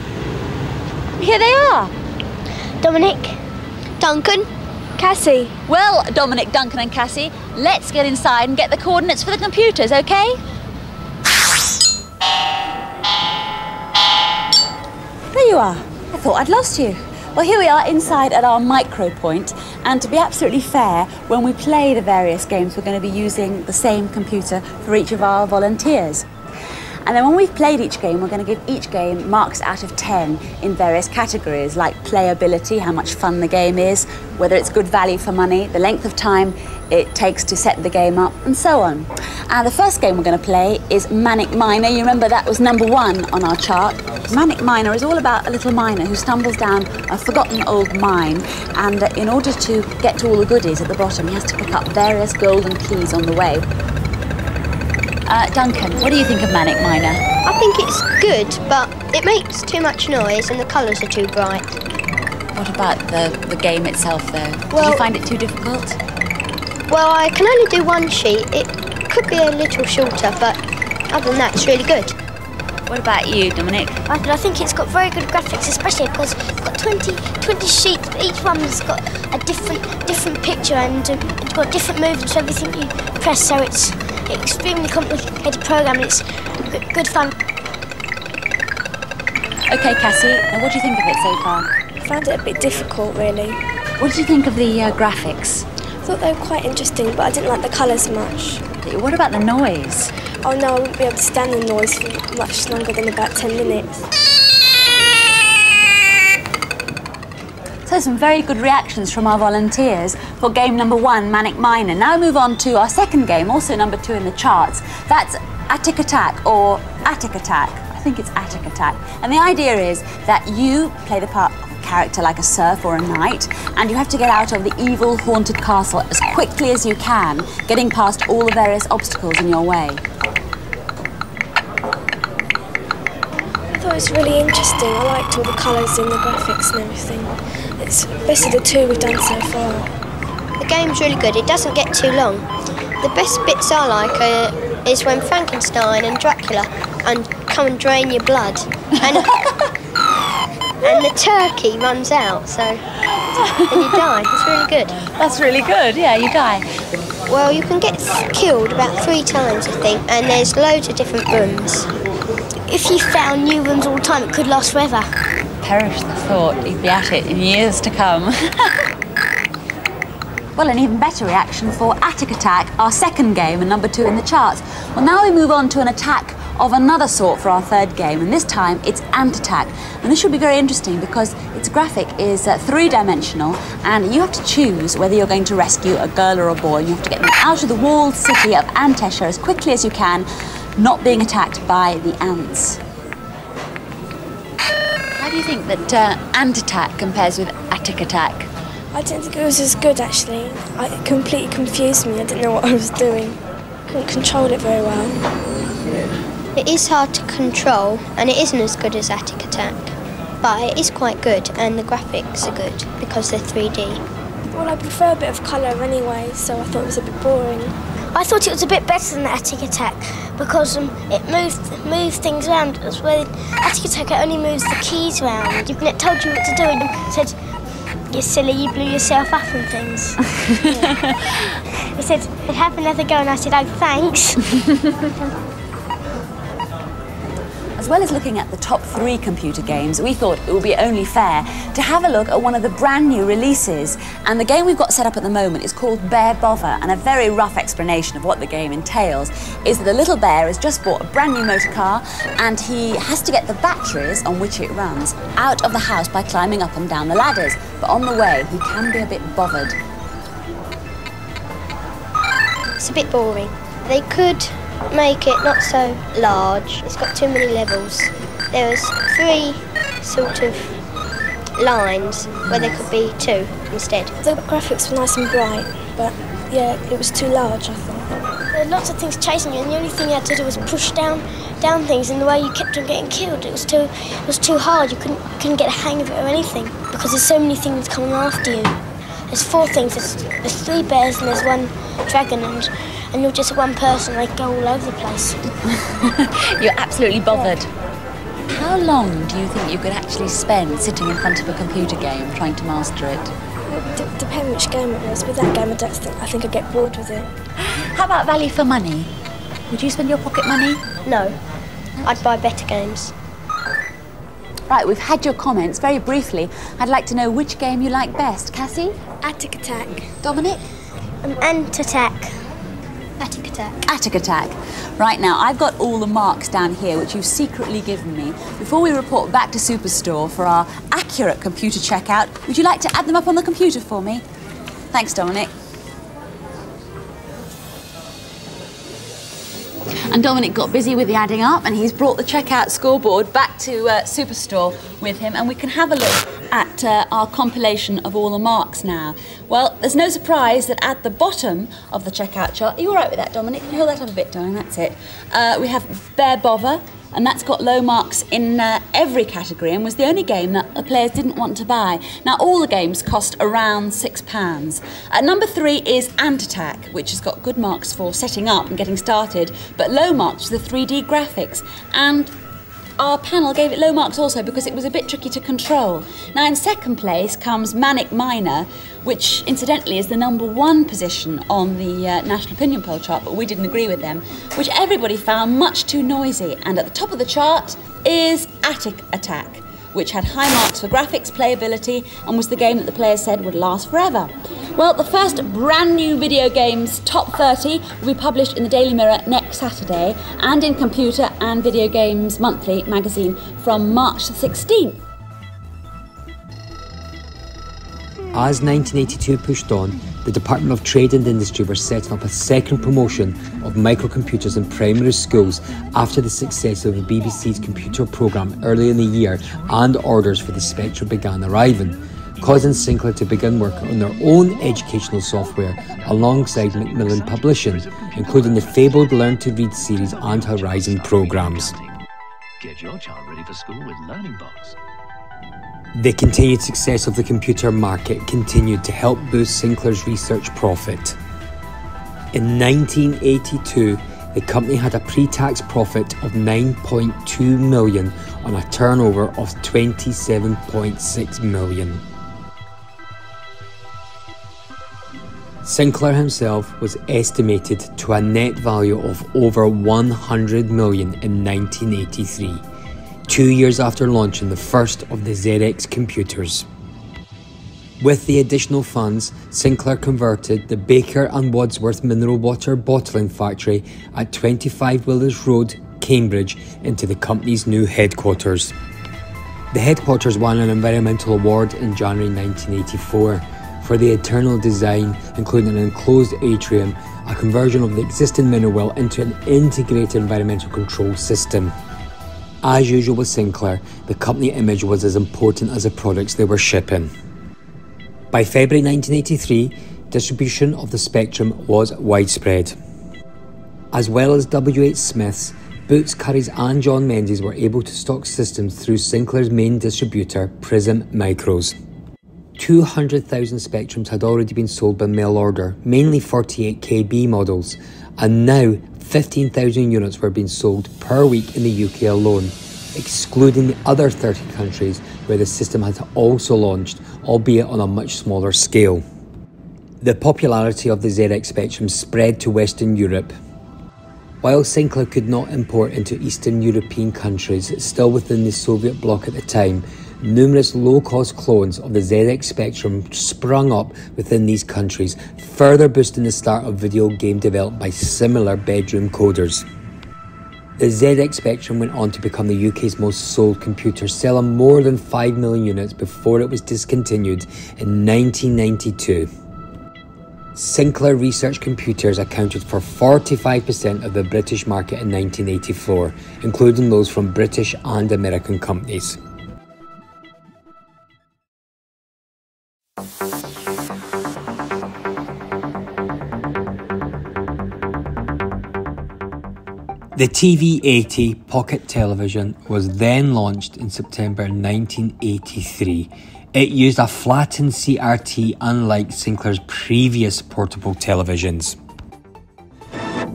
Here they are. Dominic, Duncan, Cassie. Well, Dominic, Duncan and Cassie, let's get inside and get the coordinates for the computers, okay? You are. I thought I'd lost you. Well, here we are inside at our micro point, and to be absolutely fair, when we play the various games, we're going to be using the same computer for each of our volunteers. And then when we've played each game, we're going to give each game marks out of 10 in various categories like playability, how much fun the game is, whether it's good value for money, the length of time it takes to set the game up, and so on. And the first game we're going to play is Manic Miner. You remember that was number one on our chart. Manic Miner is all about a little miner who stumbles down a forgotten old mine, and in order to get to all the goodies at the bottom, he has to pick up various golden keys on the way. Uh, Duncan, what do you think of Manic Miner? I think it's good, but it makes too much noise and the colours are too bright. What about the, the game itself, though? Well, Did you find it too difficult? Well, I can only do one sheet. It could be a little shorter, but other than that, it's really good. What about you, Dominic? I, I think it's got very good graphics, especially because it's got 20, 20 sheets. Each one has got a different different picture and um, it's got different movements to everything you press, so it's an extremely complicated program and it's good, good fun. Okay, Cassie, now what do you think of it so far? I found it a bit difficult, really. What did you think of the uh, graphics? I thought they were quite interesting, but I didn't like the colours much. What about the noise? Oh no, I wouldn't be able to stand the noise for much longer than about 10 minutes. Were some very good reactions from our volunteers for game number one, Manic Miner. Now move on to our second game, also number two in the charts. That's Attic Attack or Attic Attack. I think it's Attic Attack. And the idea is that you play the part of a character like a serf or a knight, and you have to get out of the evil haunted castle as quickly as you can, getting past all the various obstacles in your way. I thought it was really interesting. I liked all the colours and the graphics and everything. It's best of the two we've done so far. The game's really good. It doesn't get too long. The best bits I like uh, is when Frankenstein and Dracula and come and drain your blood, and and the turkey runs out, so and you die. It's really good. That's really good. Yeah, you die. Well, you can get killed about three times, I think, and there's loads of different rooms. If you found new rooms all the time, it could last forever. Perish the thought he'd be at it in years to come. well, an even better reaction for Attic Attack, our second game and number two in the charts. Well, now we move on to an attack of another sort for our third game, and this time it's Ant Attack. And this should be very interesting because its graphic is uh, three-dimensional, and you have to choose whether you're going to rescue a girl or a boy, and you have to get them out of the walled city of Antescher as quickly as you can, not being attacked by the ants. How do you think that uh, Ant Attack compares with Attic Attack? I didn't think it was as good actually. It completely confused me. I didn't know what I was doing. Couldn't control it very well. It is hard to control, and it isn't as good as Attic Attack, but it is quite good, and the graphics are good because they're 3D. Well, I prefer a bit of colour anyway, so I thought it was a bit boring. I thought it was a bit better than the Attic Attack because um, it moved moved things around. That's where Attic Attack it only moves the keys around. It told you what to do and said, "You're silly, you blew yourself up and things." yeah. It said, "It have another go," and I said, "Oh, thanks." As well as looking at the top three computer games, we thought it would be only fair to have a look at one of the brand new releases. And the game we've got set up at the moment is called Bear Bovver, and a very rough explanation of what the game entails is that the little bear has just bought a brand new motor car and he has to get the batteries on which it runs out of the house by climbing up and down the ladders. But on the way, he can be a bit bothered. It's a bit boring. They could make it not so large. It's got too many levels. There was three sort of lines where there could be two instead. The graphics were nice and bright, but yeah, it was too large, I thought. There were lots of things chasing you, and the only thing you had to do was push down down things, and the way you kept on getting killed, it was too it was too hard. You couldn't couldn't get a hang of it or anything because there's so many things coming after you. There's four things. There's, there's three bears and there's one dragon, and and you're just one person. They go all over the place. You're absolutely bothered. How long do you think you could actually spend sitting in front of a computer game trying to master it? D- depends which game it was. With that game, I don't think I think I'd get bored with it. How about value for money? Would you spend your pocket money? No, I'd buy better games. Right, we've had your comments. Very briefly, I'd like to know which game you like best. Cassie? Attic Attack. Dominic? Um, Ant Attack. Attic Attack. Attic Attack. Right now, I've got all the marks down here which you've secretly given me. Before we report back to Superstore for our accurate computer checkout, would you like to add them up on the computer for me? Thanks, Dominic. And Dominic got busy with the adding up and he's brought the checkout scoreboard back to uh, Superstore with him and we can have a look at uh, our compilation of all the marks now. Well, there's no surprise that at the bottom of the checkout chart, are you all right with that, Dominic? Can you hold that up a bit, darling? That's it. Uh, we have Bear Bovver, and that's got low marks in uh, every category and was the only game that the players didn't want to buy. Now, all the games cost around £6. At number three is Ant Attack, which has got good marks for setting up and getting started, but low marks for the 3D graphics. And our panel gave it low marks also because it was a bit tricky to control. Now, in second place comes Manic Miner, which incidentally is the number one position on the uh, National Opinion Poll chart, but we didn't agree with them, which everybody found much too noisy. And at the top of the chart is Attic Attack, which had high marks for graphics, playability, and was the game that the players said would last forever. Well, the first brand new video games top 30 will be published in the Daily Mirror next Saturday and in Computer and Video Games Monthly magazine from March the 16th. As 1982 pushed on, the Department of Trade and Industry were setting up a second promotion of microcomputers in primary schools after the success of the BBC's computer programme early in the year and orders for the Spectrum began arriving, causing Sinclair to begin work on their own educational software alongside Macmillan Publishing, including the fabled Learn to Read series and Horizon programmes. Get your child ready for school with Learning Box. The continued success of the computer market continued to help boost Sinclair's research profit. In 1982, the company had a pre-tax profit of 9.2 million on a turnover of 27.6 million. Sinclair himself was estimated to a net value of over 100 million in 1983 two years after launching the first of the ZX computers. With the additional funds, Sinclair converted the Baker and Wadsworth mineral water bottling factory at 25 Willis Road, Cambridge, into the company's new headquarters. The headquarters won an environmental award in January 1984 for the internal design, including an enclosed atrium, a conversion of the existing mineral well into an integrated environmental control system. As usual with Sinclair, the company image was as important as the products they were shipping. By February 1983, distribution of the Spectrum was widespread. As well as W.H. Smith's, Boots, Currys and John Menzies were able to stock systems through Sinclair's main distributor, Prism Micros. 200,000 Spectrums had already been sold by mail order, mainly 48KB models, and now 15,000 units were being sold per week in the UK alone, excluding the other 30 countries where the system had also launched, albeit on a much smaller scale. The popularity of the ZX Spectrum spread to Western Europe. While Sinclair could not import into Eastern European countries still within the Soviet bloc at the time, numerous low-cost clones of the ZX Spectrum sprung up within these countries, further boosting the start of video game development by similar bedroom coders. The ZX Spectrum went on to become the UK's most sold computer, selling more than 5 million units before it was discontinued in 1992. Sinclair Research Computers accounted for 45% of the British market in 1984, including those from British and American companies. The TV80 pocket television was then launched in September 1983. It used a flattened CRT unlike Sinclair's previous portable televisions.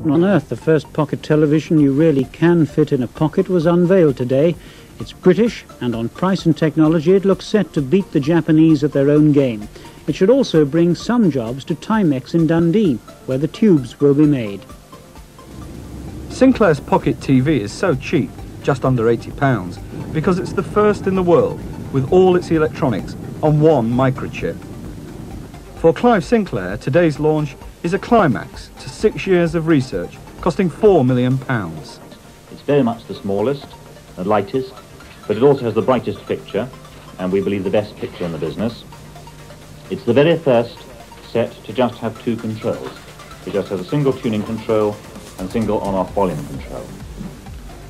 On Earth, the first pocket television you really can fit in a pocket was unveiled today. It's British, and on price and technology, it looks set to beat the Japanese at their own game. It should also bring some jobs to Timex in Dundee, where the tubes will be made. Sinclair's Pocket TV is so cheap, just under £80, because it's the first in the world with all its electronics on one microchip. For Clive Sinclair, today's launch is a climax to six years of research costing £4 million. It's very much the smallest and lightest, but it also has the brightest picture, and we believe the best picture in the business. It's the very first set to just have two controls. It just has a single tuning control and single on-off volume control.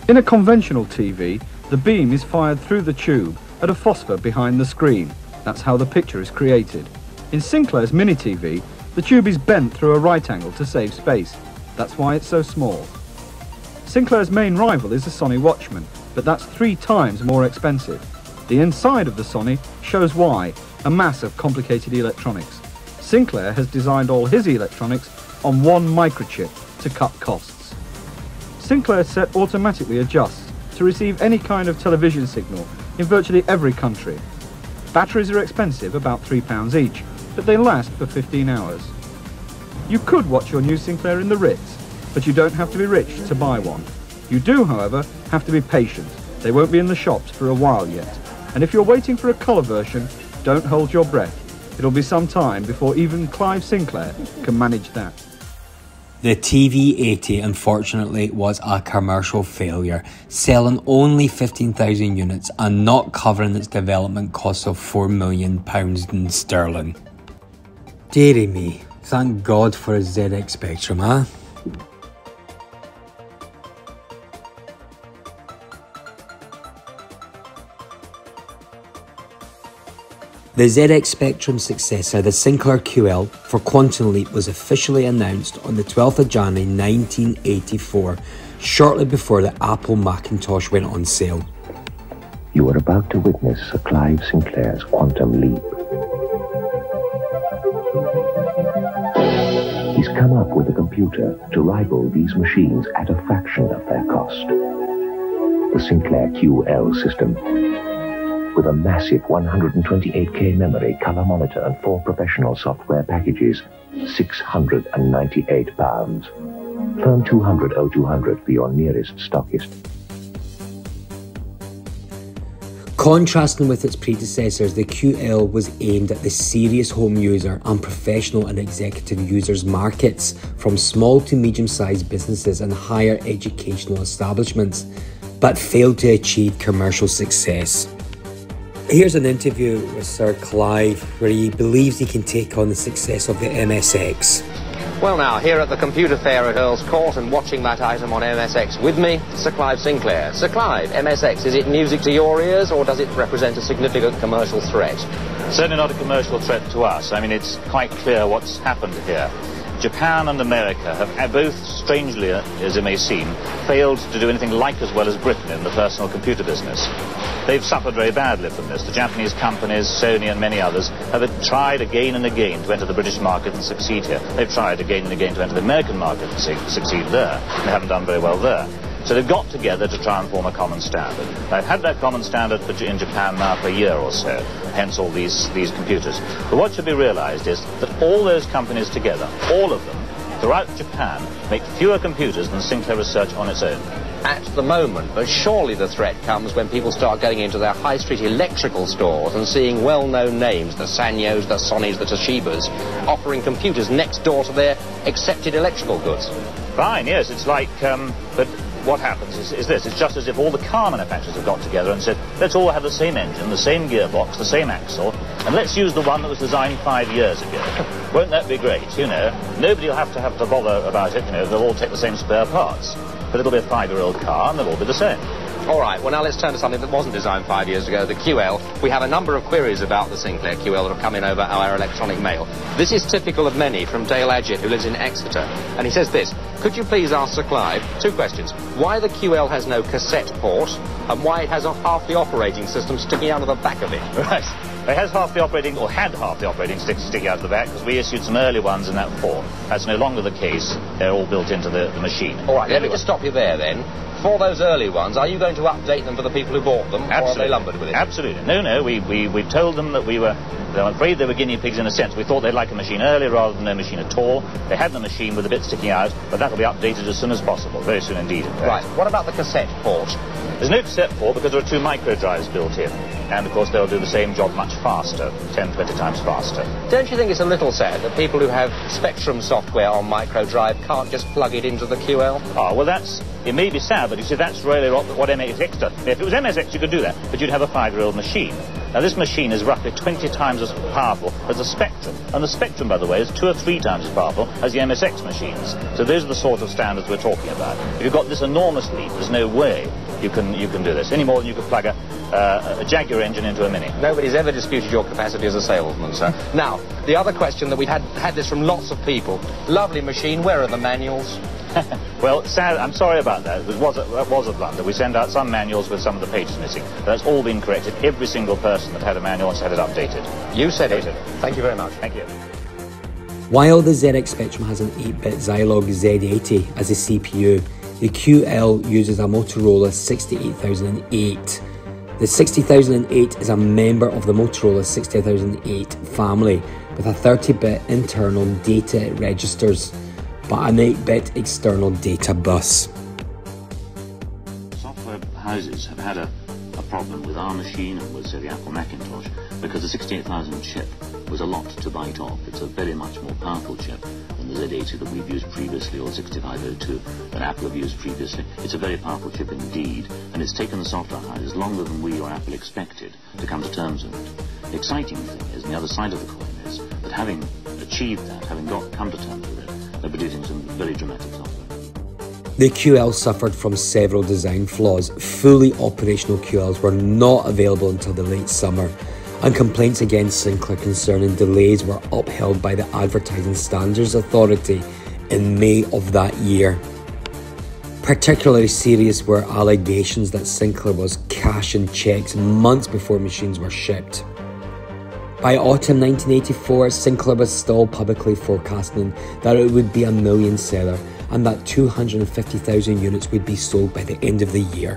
In a conventional TV, the beam is fired through the tube at a phosphor behind the screen. That's how the picture is created. In Sinclair's Mini TV, the tube is bent through a right angle to save space. That's why it's so small. Sinclair's main rival is the Sony Watchman, but that's three times more expensive. The inside of the Sony shows why, a mass of complicated electronics. Sinclair has designed all his electronics on one microchip to cut costs. Sinclair set automatically adjusts to receive any kind of television signal in virtually every country. Batteries are expensive, about £3 each, but they last for 15 hours. You could watch your new Sinclair in the Ritz, but you don't have to be rich to buy one. You do, however, have to be patient. They won't be in the shops for a while yet. And if you're waiting for a colour version, don't hold your breath. It'll be some time before even Clive Sinclair can manage that. The TV80 unfortunately was a commercial failure, selling only 15,000 units and not covering its development costs of £4 million in sterling. Deary me, thank God for a ZX Spectrum, huh? The ZX Spectrum successor, the Sinclair QL for Quantum Leap, was officially announced on the 12th of January 1984, shortly before the Apple Macintosh went on sale. You are about to witness Sir Clive Sinclair's Quantum Leap. He's come up with a computer to rival these machines at a fraction of their cost. The Sinclair QL system with a massive 128K memory, color monitor, and four professional software packages, £698. Phone 200 0200 for your nearest stockist. Contrasting with its predecessors, the QL was aimed at the serious home user and professional and executive users markets, from small to medium sized businesses and higher educational establishments, but failed to achieve commercial success. Here's an interview with Sir Clive where he believes he can take on the success of the MSX. Well now, here at the computer fair at Earl's Court and watching that item on MSX with me, Sir Clive Sinclair. Sir Clive, MSX, is it music to your ears or does it represent a significant commercial threat? Certainly not a commercial threat to us. I mean, it's quite clear what's happened here. Japan and America have both, strangely as it may seem, failed to do anything like as well as Britain in the personal computer business. They've suffered very badly from this. The Japanese companies, Sony and many others, have tried again and again to enter the British market and succeed here. They've tried again and again to enter the American market and succeed there. They haven't done very well there. So they've got together to try and form a common standard. They've had that common standard in Japan now for a year or so, hence all these, these computers. But what should be realized is that all those companies together, all of them, throughout Japan, make fewer computers than Sinclair Research on its own at the moment, but surely the threat comes when people start going into their high street electrical stores and seeing well-known names, the Sanyos, the Sonys, the Toshibas, offering computers next door to their accepted electrical goods. Fine, yes, it's like, um, but what happens is, is, this. It's just as if all the car manufacturers have got together and said, let's all have the same engine, the same gearbox, the same axle, and let's use the one that was designed five years ago. Won't that be great, you know? Nobody will have to have to bother about it, you know, they'll all take the same spare parts but it'll be a five-year-old car and they'll all be the same. All right, well, now let's turn to something that wasn't designed five years ago, the QL. We have a number of queries about the Sinclair QL that have come in over our electronic mail. This is typical of many from Dale Adgett, who lives in Exeter. And he says this, could you please ask Sir Clive two questions. Why the QL has no cassette port, and why it has half the operating system sticking out of the back of it. Right. It has half the operating, or had half the operating stick sticking out of the back, because we issued some early ones in that form. That's no longer the case. They're all built into the, the machine. All right, let me just stop you there then. For those early ones, are you going to update them for the people who bought them, Absolutely. or are they lumbered with it? Absolutely. No, no, we, we, we told them that we were, they were afraid they were guinea pigs in a sense. We thought they'd like a machine early rather than no machine at all. They had the machine with a bit sticking out, but that'll be updated as soon as possible, very soon indeed. Right, what about the cassette port? There's no cassette port because there are two micro drives built in. And of course they'll do the same job much faster, 10, 20 times faster. Don't you think it's a little sad that people who have Spectrum software on MicroDrive can't just plug it into the QL? Ah, well that's, it may be sad, but you see that's really what, what MSX does. If it was MSX you could do that, but you'd have a five-year-old machine. Now this machine is roughly 20 times as powerful as the Spectrum. And the Spectrum, by the way, is two or three times as powerful as the MSX machines. So those are the sort of standards we're talking about. If you've got this enormous leap, there's no way you can, you can do this, any more than you could plug a, uh, a Jaguar engine into a Mini. Nobody's ever disputed your capacity as a salesman, sir. now, the other question that we've had, had this from lots of people. Lovely machine, where are the manuals? well, sad, I'm sorry about that. It was, a, that was a blunder. We send out some manuals with some of the pages missing. That's all been corrected. Every single person that had a manual has had it updated. You said it. Thank you very much. Thank you. While the ZX Spectrum has an 8-bit Zilog Z80 as a CPU, the QL uses a Motorola 68008. The 60008 is a member of the Motorola 60008 family with a 30-bit internal data registers but an 8-bit external data bus. Software houses have had a, a problem with our machine and with say, the Apple Macintosh because the 68000 chip was a lot to bite off. It's a very much more powerful chip than the Z80 that we've used previously or 6502 that Apple have used previously. It's a very powerful chip indeed, and it's taken the software houses longer than we or Apple expected to come to terms with it. The exciting thing is, the other side of the coin is, that having achieved that, having got come to terms with it, they're producing some very dramatic software. The QL suffered from several design flaws. Fully operational QLs were not available until the late summer, and complaints against Sinclair concerning delays were upheld by the Advertising Standards Authority in May of that year. Particularly serious were allegations that Sinclair was cashing checks months before machines were shipped. By autumn 1984, Sinclair was still publicly forecasting that it would be a million seller and that 250,000 units would be sold by the end of the year.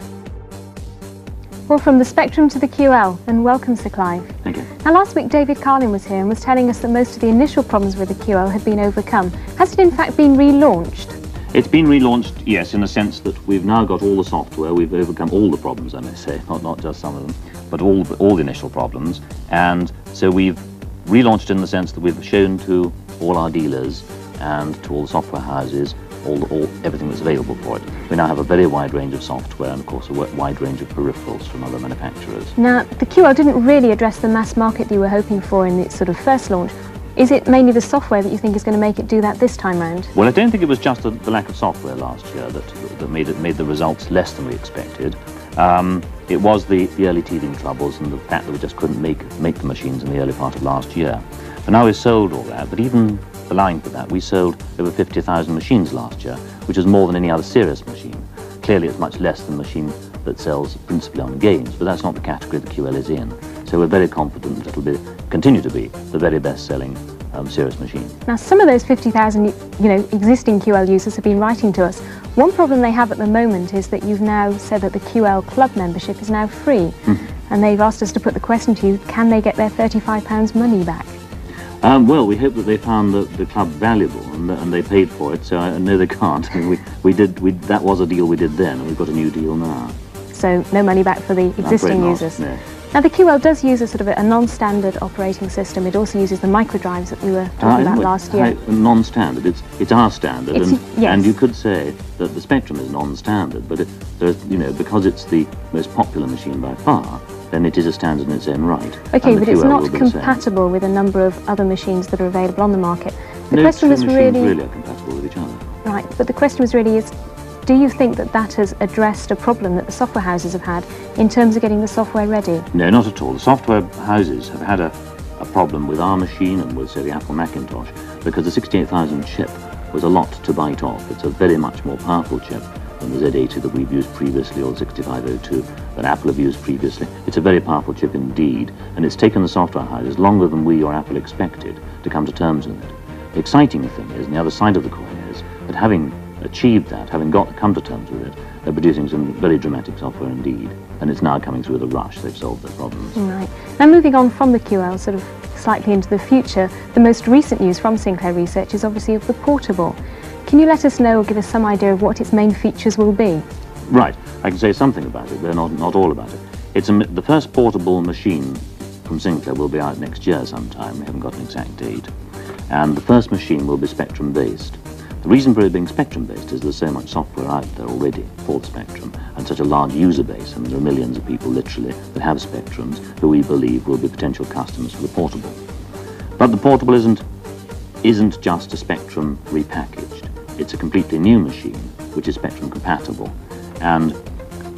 Well, from the Spectrum to the QL, and welcome, Sir Clive. Thank you. Now, last week David Carlin was here and was telling us that most of the initial problems with the QL had been overcome. Has it in fact been relaunched? It's been relaunched, yes, in the sense that we've now got all the software, we've overcome all the problems, I may say, not, not just some of them, but all, all the initial problems, and so we've relaunched in the sense that we've shown to all our dealers and to all the software houses all, all, everything that's available for it. We now have a very wide range of software and, of course, a wide range of peripherals from other manufacturers. Now, the QL didn't really address the mass market that you were hoping for in its sort of first launch. Is it mainly the software that you think is going to make it do that this time round? Well, I don't think it was just the, lack of software last year that, that made, it, made the results less than we expected. Um, it was the, the early teething troubles and the fact that we just couldn't make, make the machines in the early part of last year. But now we've sold all that, but even allowing for that, we sold over 50,000 machines last year, which is more than any other serious machine. Clearly, it's much less than machine that sells principally on games, but that's not the category the QL is in. So we're very confident that it'll be, continue to be the very best-selling um, serious machine. Now, some of those 50,000, you know, existing QL users have been writing to us. One problem they have at the moment is that you've now said that the QL Club membership is now free, mm. and they've asked us to put the question to you: Can they get their 35 pounds money back? Um, well, we hope that they found the, the club valuable and, and they paid for it. So I know they can't. I mean, we, we did we, that was a deal we did then, and we've got a new deal now. So no money back for the existing users. No. Now the QL does use a sort of a, a non-standard operating system. It also uses the microdrives that we were talking about last year. Non-standard. It's it's our standard, It's- and, yes. and you could say that the Spectrum is non-standard, but it, you know because it's the most popular machine by far, then it is a standard in its own right. Okay, but it's not will be the same. compatible with a number of other machines that are available on the market. The no question was machines really, really are compatible with each other. right, but the question was really is, do you think that that has addressed a problem that the software houses have had in terms of getting the software ready? No, not at all. The software houses have had a, a problem with our machine and with, say, the Apple Macintosh because the 68000 chip was a lot to bite off. It's a very much more powerful chip than the Z80 that we've used previously or the 6502 that Apple have used previously. It's a very powerful chip indeed, and it's taken the software houses longer than we or Apple expected to come to terms with it. The exciting thing is, and the other side of the coin is, that having achieved that, having got come to terms with it, they're producing some very dramatic software indeed, and it's now coming through with a rush. They've solved their problems. Right. Now moving on from the QL, sort of slightly into the future, the most recent news from Sinclair Research is obviously of the portable. Can you let us know or give us some idea of what its main features will be? Right, I can say something about it, but not, not all about it. It's a, the first portable machine from Sinclair will be out next year sometime, we haven't got an exact date. And the first machine will be Spectrum based. The reason for it being Spectrum based is there's so much software out there already for the Spectrum and such a large user base. Mean, there are millions of people literally that have Spectrums who we believe will be potential customers for the portable. But the portable isn't, isn't just a Spectrum repackaged. It's a completely new machine which is Spectrum compatible. And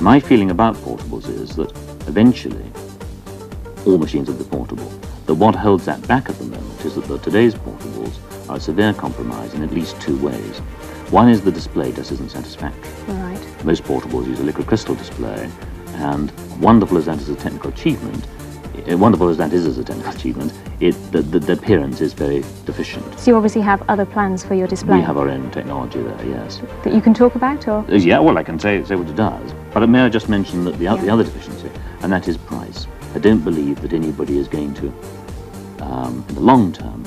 my feeling about portables is that eventually all machines will be portable. That what holds that back at the moment is that the, today's portables are a severe compromise in at least two ways. One is the display just isn't satisfactory. Right. Most portables use a liquid crystal display, and wonderful as that is a technical achievement, eh, wonderful as that is as a technical achievement, it, the, the, the appearance is very deficient. So you obviously have other plans for your display We have our own technology there, yes. that you can talk about, or Uh, Yeah, well, I can say, say what it does. But may I just mention that the, o- the other deficiency, and that is price. I don't believe that anybody is going to, um, in the long term,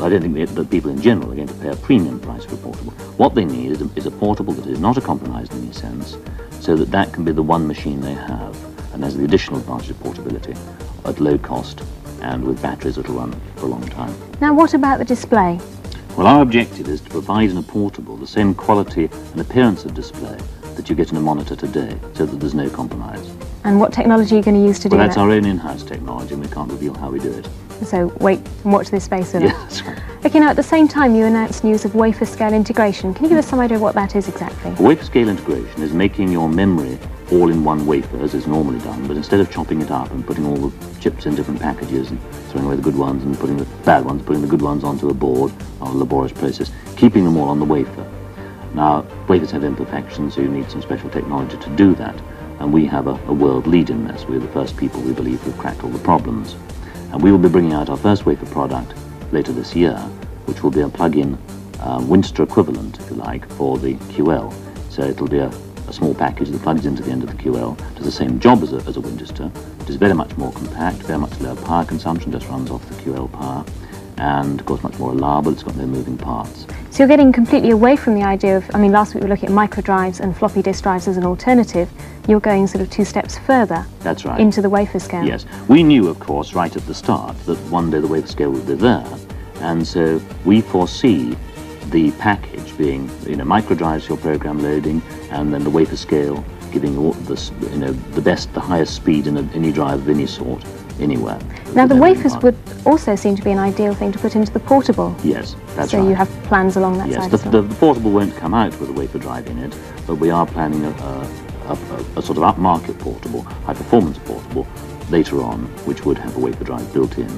well, I don't think that- that people in general are going to pay a premium price for a portable. What they need is a, is a portable that is not a compromise in any sense, so that that can be the one machine they have, and has the additional advantage of portability at low cost and with batteries that will run for a long time. now what about the display? Well, our objective is to provide in a portable the same quality and appearance of display that you get in a monitor today, so that there's no compromise. And what technology are you going to use to well, do that's our own in-house technology, and we can't reveal how we do it. So wait and watch this space it. Okay, now at the same time you announced news of wafer scale integration. Can you give us some idea of what that is exactly? Wafer scale integration is making your memory all in one wafer, as is normally done, but instead of chopping it up and putting all the chips in different packages and throwing away the good ones and putting the bad ones, putting the good ones onto a board, or a laborious process, keeping them all on the wafer. Now, wafers have imperfections, so you need some special technology to do that, and we have a, a world lead in this. We're the first people, we believe, who've cracked all the problems. And we will be bringing out our first wafer product later this year, which will be a plug-in um, Winchester equivalent, if you like, for the QL. So it'll be a, a small package that plugs into the end of the QL, does the same job as a, as a Winchester. It is very much more compact, very much lower power consumption, just runs off the QL power, and of course much more reliable, it's got no moving parts. So you're getting completely away from the idea of, I mean, last week we were looking at micro drives and floppy disk drives as an alternative. You're going sort of two steps further That's right. into the wafer scale. Yes. We knew, of course, right at the start that one day the wafer scale would be there, and so we foresee the package being, you know, micro drives for your program loading, and then the wafer scale giving all the, you know, the best, the highest speed in a, any drive of any sort, anywhere. Now the wafers would also seem to be an ideal thing to put into the portable. Yes, that's so right. you have plans along that yes, side the, as well. the, the portable won't come out with a wafer drive in it, but we are planning a, a, a, a sort of upmarket portable, high-performance portable, later on, which would have a wafer drive built in.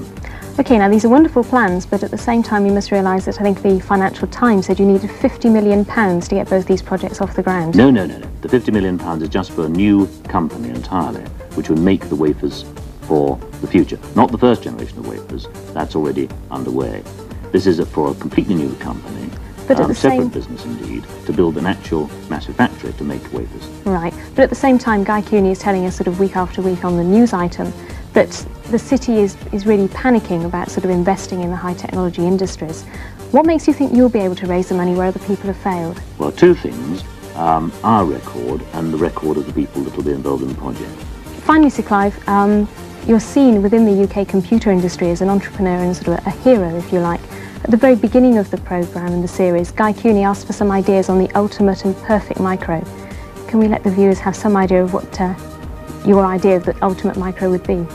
Okay, now these are wonderful plans, but at the same time you must realise that I think the Financial Times said you needed 50 million pounds to get both these projects off the ground. No, no, no, no. The 50 million pounds is just for a new company entirely, which would make the wafers for the future. Not the first generation of wafers, that's already underway. This is a, for a completely new company, But at um, the separate same- business indeed, to build an actual massive factory to make wafers. Right, but at the same time Guy Cooney is telling us sort of week after week on the news item that the city is, is really panicking about sort of investing in the high technology industries. What makes you think you'll be able to raise the money where other people have failed? Well, two things, um, our record and the record of the people that will be involved in the project. Finally, Sir Clive, um, you're seen within the UK computer industry as an entrepreneur and sort of a hero, if you like. At the very beginning of the programme and the series, Guy Cooney asked for some ideas on the ultimate and perfect micro. Can we let the viewers have some idea of what uh, your idea of the ultimate micro would be?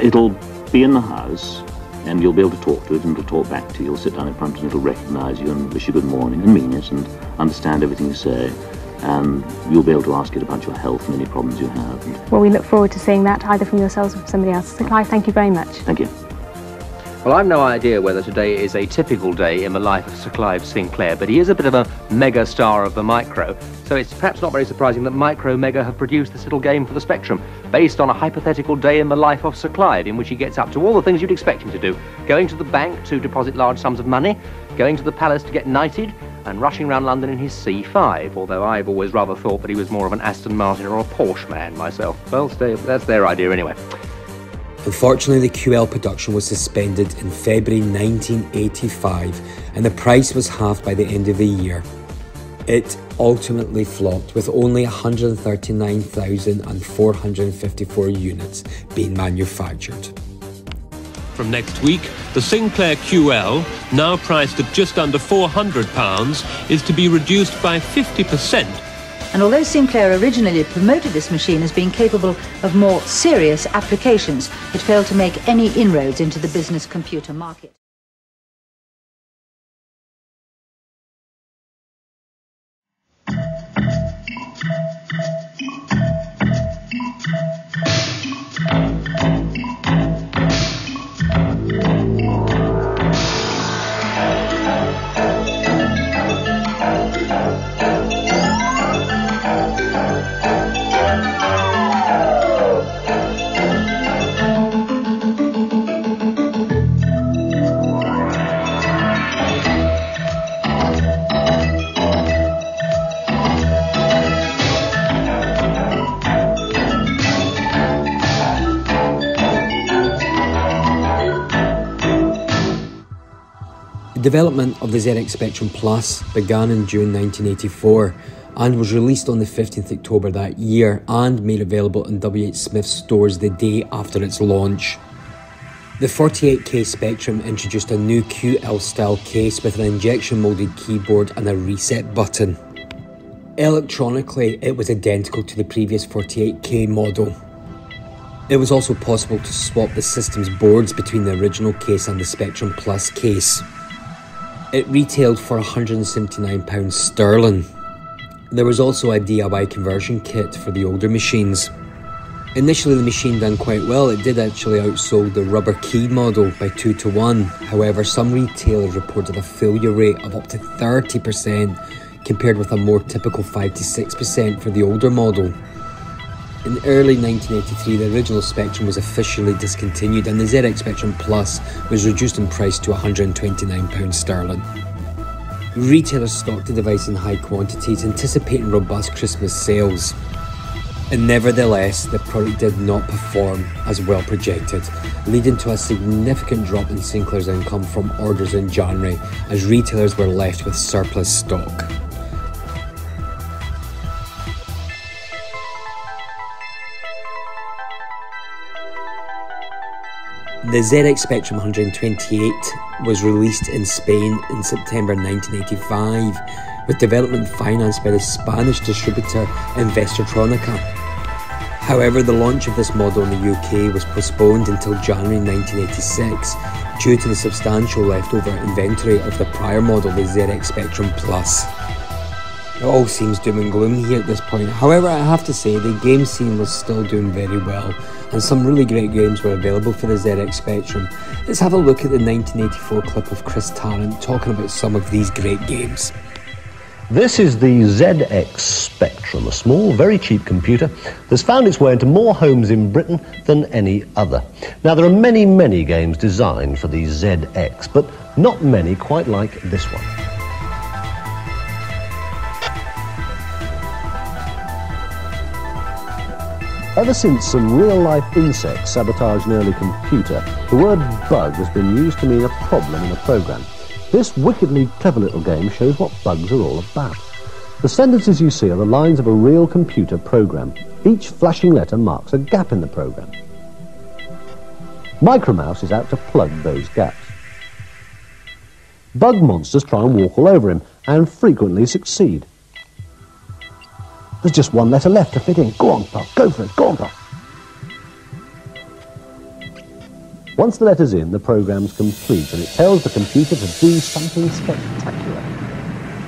It'll be in the house, and you'll be able to talk to it, and it'll talk back to you. You'll sit down in front, and it'll recognise you and wish you good morning and mean it, and understand everything you say. And you'll be able to ask it about your health and any problems you have. Well, we look forward to seeing that either from yourselves or from somebody else. Sir Clive, thank you very much. thank you. Well, I've no idea whether today is a typical day in the life of Sir Clive Sinclair, but he is a bit of a mega star of the micro, so it's perhaps not very surprising that Micromega have produced this little game for the Spectrum, based on a hypothetical day in the life of Sir Clive, in which he gets up to all the things you'd expect him to do going to the bank to deposit large sums of money, going to the palace to get knighted, and rushing around London in his C5, although I've always rather thought that he was more of an Aston Martin or a Porsche man myself. Well, that's their idea anyway. Unfortunately, the QL production was suspended in February 1985 and the price was halved by the end of the year. It ultimately flopped with only 139,454 units being manufactured. From next week, the Sinclair QL, now priced at just under £400, is to be reduced by 50%. And although Sinclair originally promoted this machine as being capable of more serious applications, it failed to make any inroads into the business computer market. Development of the ZX Spectrum Plus began in June 1984 and was released on the 15th October that year and made available in WH Smith stores the day after its launch. The 48K Spectrum introduced a new QL style case with an injection molded keyboard and a reset button. Electronically, it was identical to the previous 48K model. It was also possible to swap the system's boards between the original case and the Spectrum Plus case. It retailed for £179 sterling. There was also a DIY conversion kit for the older machines. Initially, the machine done quite well. It did actually outsold the rubber key model by 2 to 1. However, some retailers reported a failure rate of up to 30% compared with a more typical 5 to 6% for the older model. In early 1983, the original Spectrum was officially discontinued and the ZX Spectrum Plus was reduced in price to £129 sterling. Retailers stocked the device in high quantities, anticipating robust Christmas sales. And nevertheless, the product did not perform as well projected, leading to a significant drop in Sinclair's income from orders in January as retailers were left with surplus stock. The ZX Spectrum 128 was released in Spain in September 1985 with development financed by the Spanish distributor Investronica. However, the launch of this model in the UK was postponed until January 1986 due to the substantial leftover inventory of the prior model, the ZX Spectrum Plus. It all seems doom and gloom here at this point. However, I have to say the game scene was still doing very well, and some really great games were available for the ZX Spectrum. Let's have a look at the 1984 clip of Chris Tarrant talking about some of these great games. This is the ZX Spectrum, a small, very cheap computer that's found its way into more homes in Britain than any other. Now, there are many, many games designed for the ZX, but not many quite like this one. Ever since some real-life insects sabotaged an early computer, the word bug has been used to mean a problem in a program. This wickedly clever little game shows what bugs are all about. The sentences you see are the lines of a real computer program. Each flashing letter marks a gap in the program. Micromouse is out to plug those gaps. Bug monsters try and walk all over him, and frequently succeed. There's just one letter left to fit in. Go on, pal. Go for it. Go on, pal. Once the letter's in, the program's complete, and it tells the computer to do something spectacular.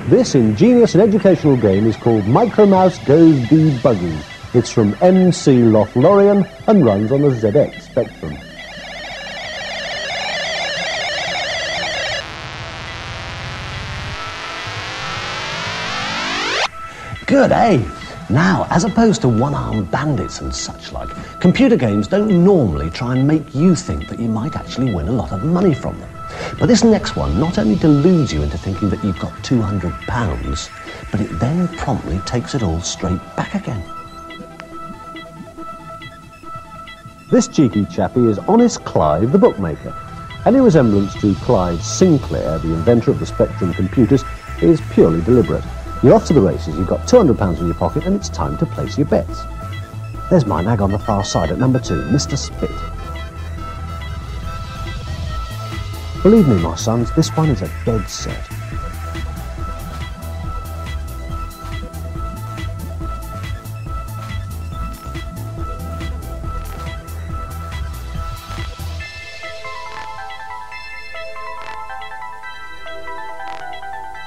This ingenious and educational game is called Micromouse Goes Debugging. It's from MC Lothlorien and runs on the ZX Spectrum. Good, eh? Now, as opposed to one-armed bandits and such like, computer games don't normally try and make you think that you might actually win a lot of money from them. But this next one not only deludes you into thinking that you've got £200, but it then promptly takes it all straight back again. This cheeky chappie is Honest Clive, the bookmaker. Any resemblance to Clive Sinclair, the inventor of the Spectrum computers, is purely deliberate. You're off to the races, you've got £200 in your pocket, and it's time to place your bets. There's my nag on the far side at number two, Mr. Spit. Believe me, my sons, this one is a dead set.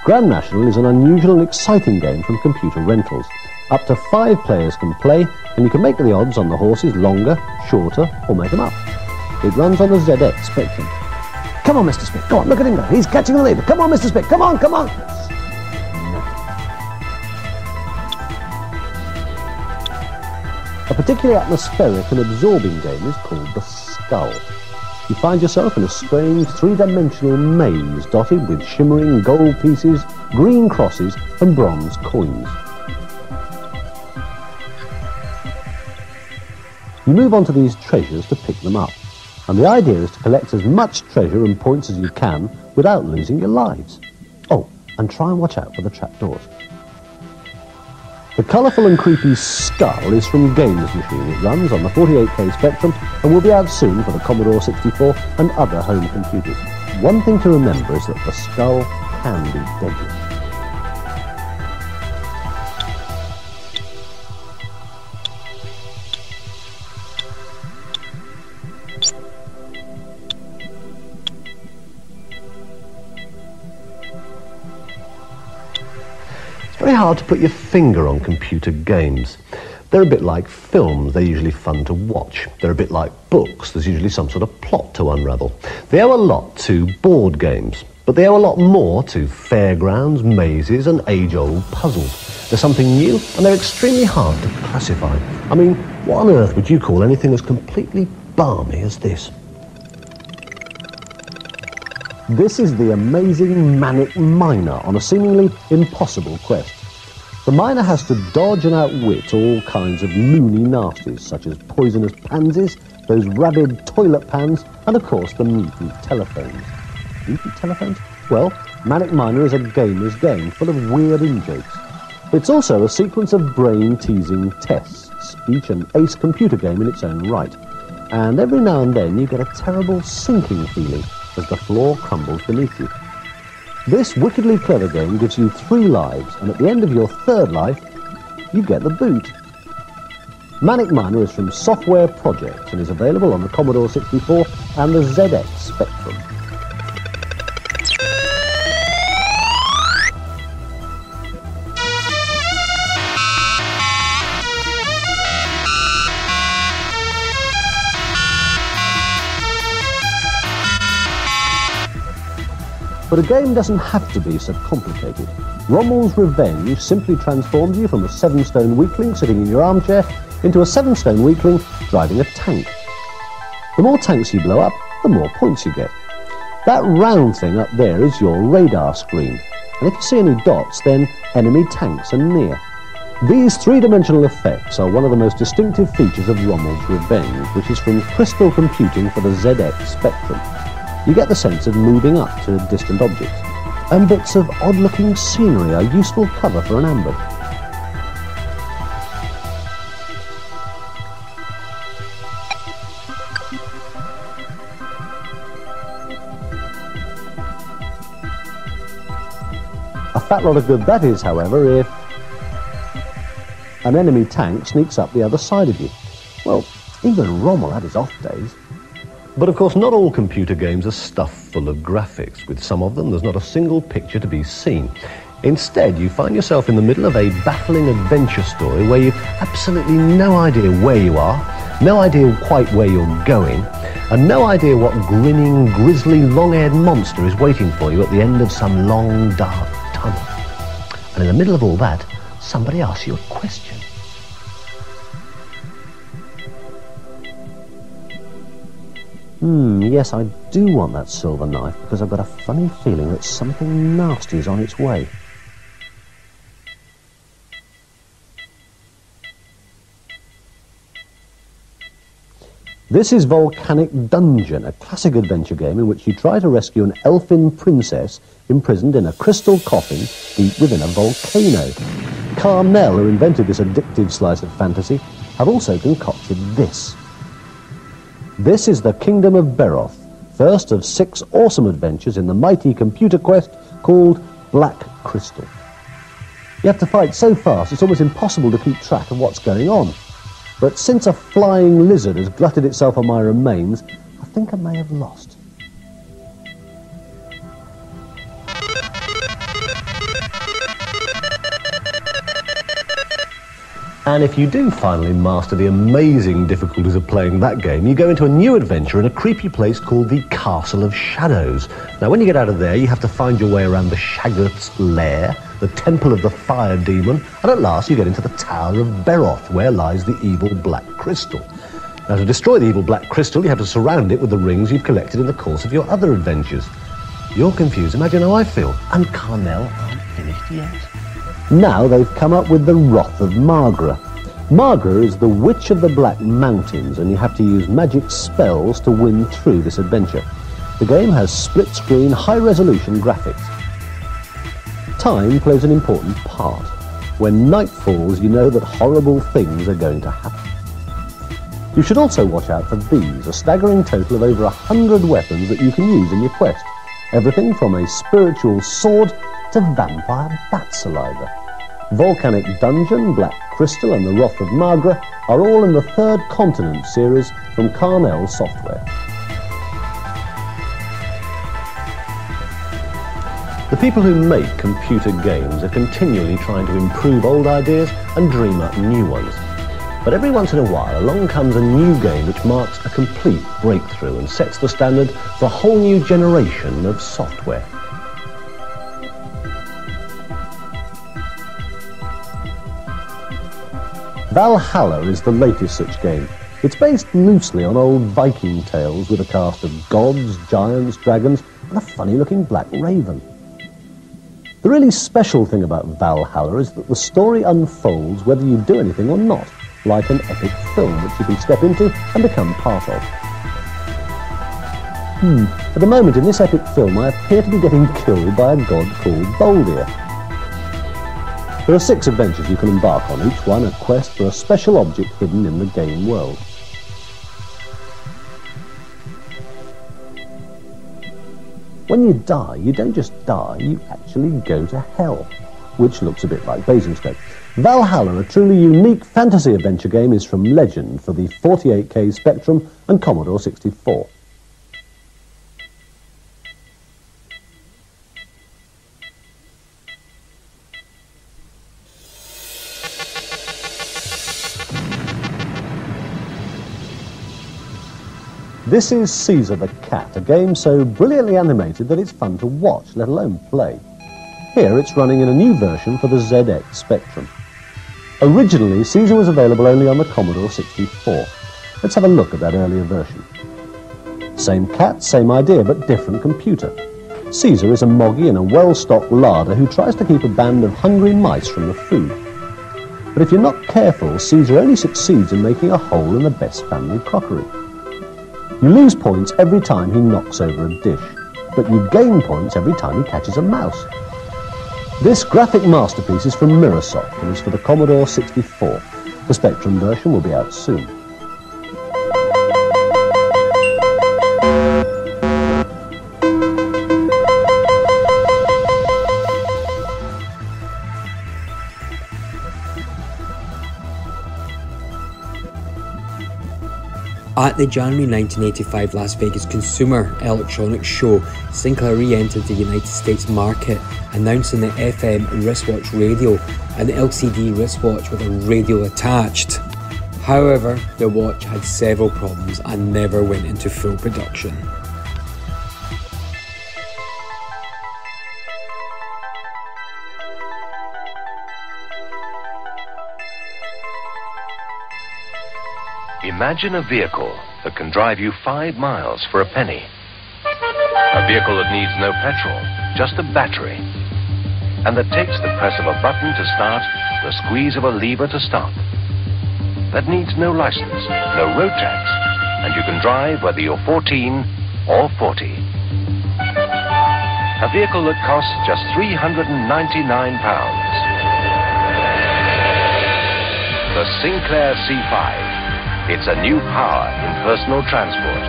Grand National is an unusual and exciting game from computer rentals. Up to five players can play, and you can make the odds on the horses longer, shorter, or make them up. It runs on the ZX Spectrum. Come on, Mr. Spit, go on, look at him go. He's catching the lead. Come on, Mr. Spit, come on, come on. A particularly atmospheric and absorbing game is called The Skull. You find yourself in a strange three-dimensional maze dotted with shimmering gold pieces, green crosses and bronze coins. You move on to these treasures to pick them up, and the idea is to collect as much treasure and points as you can without losing your lives. Oh, and try and watch out for the trapdoors. The colourful and creepy skull is from Games Machine. It runs on the 48K Spectrum and will be out soon for the Commodore 64 and other home computers. One thing to remember is that the skull can be deadly. Very hard to put your finger on computer games. They're a bit like films, they're usually fun to watch. They're a bit like books, there's usually some sort of plot to unravel. They owe a lot to board games, but they owe a lot more to fairgrounds, mazes and age-old puzzles. They're something new and they're extremely hard to classify. I mean, what on earth would you call anything as completely balmy as this? This is the amazing Manic Miner on a seemingly impossible quest. The miner has to dodge and outwit all kinds of loony nasties, such as poisonous pansies, those rabid toilet pans, and of course the mutant telephones. Mutant telephones? Well, Manic Miner is a gamer's game full of weird in-jokes. It's also a sequence of brain-teasing tests, each an ace computer game in its own right. And every now and then you get a terrible sinking feeling as the floor crumbles beneath you. This wickedly clever game gives you three lives, and at the end of your third life, you get the boot. Manic Miner is from Software Projects and is available on the Commodore 64 and the ZX Spectrum. But a game doesn't have to be so complicated. Rommel's Revenge simply transforms you from a seven-stone weakling sitting in your armchair into a seven-stone weakling driving a tank. The more tanks you blow up, the more points you get. That round thing up there is your radar screen. And if you see any dots, then enemy tanks are near. These three-dimensional effects are one of the most distinctive features of Rommel's Revenge, which is from Crystal Computing for the ZX Spectrum you get the sense of moving up to distant objects. And bits of odd-looking scenery are useful cover for an ambush. A fat lot of good that is, however, if an enemy tank sneaks up the other side of you. Well, even Rommel had his off days. But of course, not all computer games are stuffed full of graphics. With some of them, there's not a single picture to be seen. Instead, you find yourself in the middle of a baffling adventure story where you've absolutely no idea where you are, no idea quite where you're going, and no idea what grinning, grisly, long-haired monster is waiting for you at the end of some long, dark tunnel. And in the middle of all that, somebody asks you a question. Hmm, yes, I do want that silver knife because I've got a funny feeling that something nasty is on its way. This is Volcanic Dungeon, a classic adventure game in which you try to rescue an elfin princess imprisoned in a crystal coffin deep within a volcano. Carnell, who invented this addictive slice of fantasy, have also concocted this. This is the Kingdom of Beroth, first of six awesome adventures in the mighty computer quest called Black Crystal. You have to fight so fast it's almost impossible to keep track of what's going on. But since a flying lizard has glutted itself on my remains, I think I may have lost. And if you do finally master the amazing difficulties of playing that game, you go into a new adventure in a creepy place called the Castle of Shadows. Now, when you get out of there, you have to find your way around the Shaggoth's lair, the Temple of the Fire Demon, and at last you get into the Tower of Beroth, where lies the evil Black Crystal. Now, to destroy the evil Black Crystal, you have to surround it with the rings you've collected in the course of your other adventures. You're confused. Imagine how I feel. And Carnell aren't finished yet. Now they've come up with the Wrath of Magra. Magra is the Witch of the Black Mountains, and you have to use magic spells to win through this adventure. The game has split-screen, high-resolution graphics. Time plays an important part. When night falls, you know that horrible things are going to happen. You should also watch out for these, a staggering total of over a hundred weapons that you can use in your quest. Everything from a spiritual sword to vampire bat saliva. Volcanic Dungeon, Black Crystal and The Wrath of Magra are all in the Third Continent series from Carnell Software. The people who make computer games are continually trying to improve old ideas and dream up new ones. But every once in a while, along comes a new game which marks a complete breakthrough and sets the standard for a whole new generation of software. Valhalla is the latest such game. It's based loosely on old Viking tales with a cast of gods, giants, dragons, and a funny-looking black raven. The really special thing about Valhalla is that the story unfolds whether you do anything or not like an epic film which you can step into and become part of. Hmm. At the moment in this epic film I appear to be getting killed by a god called Boldir. There are six adventures you can embark on, each one a quest for a special object hidden in the game world. When you die, you don't just die, you actually go to hell, which looks a bit like Basingstoke. Valhalla, a truly unique fantasy adventure game, is from Legend for the 48K Spectrum and Commodore 64. This is Caesar the Cat, a game so brilliantly animated that it's fun to watch, let alone play. Here it's running in a new version for the ZX Spectrum. Originally, Caesar was available only on the Commodore 64. Let's have a look at that earlier version. Same cat, same idea, but different computer. Caesar is a moggy in a well-stocked larder who tries to keep a band of hungry mice from the food. But if you're not careful, Caesar only succeeds in making a hole in the best family crockery. You lose points every time he knocks over a dish, but you gain points every time he catches a mouse. This graphic masterpiece is from Mirrorsoft and is for the Commodore 64. The Spectrum version will be out soon. At the January 1985 Las Vegas Consumer Electronics Show, Sinclair re-entered the United States market, announcing the FM wristwatch radio, an LCD wristwatch with a radio attached. However, the watch had several problems and never went into full production. Imagine a vehicle that can drive you five miles for a penny. A vehicle that needs no petrol, just a battery. And that takes the press of a button to start, the squeeze of a lever to stop. That needs no license, no road tax, and you can drive whether you're 14 or 40. A vehicle that costs just 399 pounds. The Sinclair C5. It's a new power in personal transport.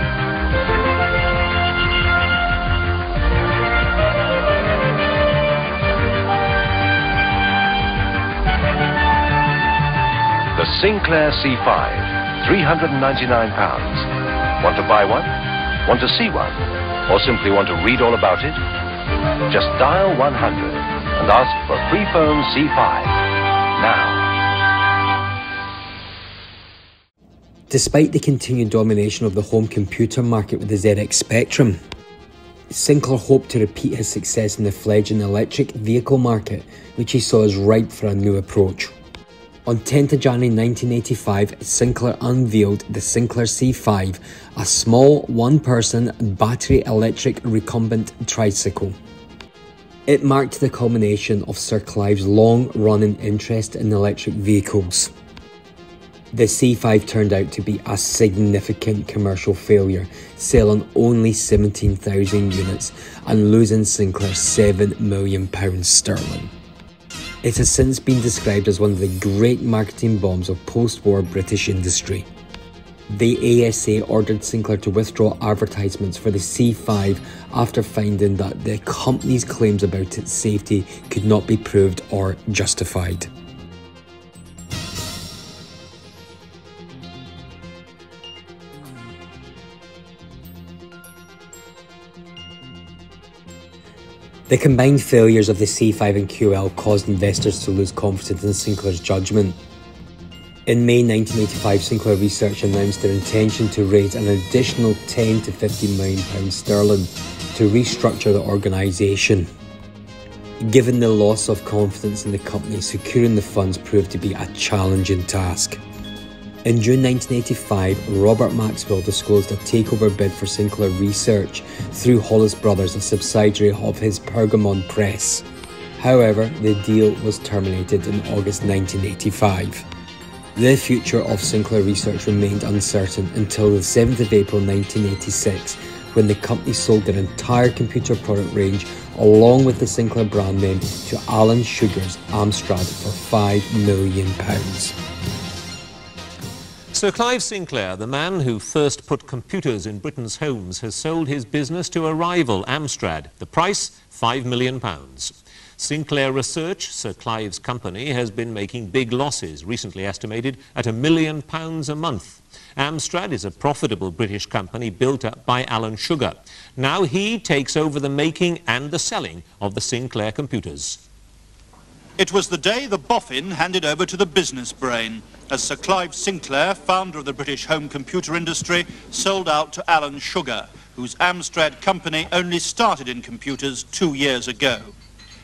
The Sinclair C5, 399 pounds. Want to buy one? Want to see one? Or simply want to read all about it? Just dial 100 and ask for free phone C5 Despite the continued domination of the home computer market with the ZX Spectrum, Sinclair hoped to repeat his success in the fledgling electric vehicle market, which he saw as ripe for a new approach. On 10th January 1985, Sinclair unveiled the Sinclair C5, a small one-person battery electric recumbent tricycle. It marked the culmination of Sir Clive's long-running interest in electric vehicles. The C5 turned out to be a significant commercial failure, selling only 17,000 units and losing Sinclair £7 million sterling. It has since been described as one of the great marketing bombs of post war British industry. The ASA ordered Sinclair to withdraw advertisements for the C5 after finding that the company's claims about its safety could not be proved or justified. The combined failures of the C5 and QL caused investors to lose confidence in Sinclair's judgment. In May 1985, Sinclair Research announced their intention to raise an additional 10 to 50 million pounds sterling to restructure the organisation. Given the loss of confidence in the company, securing the funds proved to be a challenging task. In June 1985, Robert Maxwell disclosed a takeover bid for Sinclair Research through Hollis Brothers, a subsidiary of his Pergamon Press. However, the deal was terminated in August 1985. The future of Sinclair Research remained uncertain until the 7th of April 1986 when the company sold their entire computer product range along with the Sinclair brand name to Alan Sugar's Amstrad for £5 million. Sir Clive Sinclair, the man who first put computers in Britain's homes, has sold his business to a rival, Amstrad. The price, £5 million. Sinclair Research, Sir Clive's company, has been making big losses, recently estimated at a million pounds a month. Amstrad is a profitable British company built up by Alan Sugar. Now he takes over the making and the selling of the Sinclair computers. It was the day the boffin handed over to the business brain, as Sir Clive Sinclair, founder of the British home computer industry, sold out to Alan Sugar, whose Amstrad company only started in computers two years ago.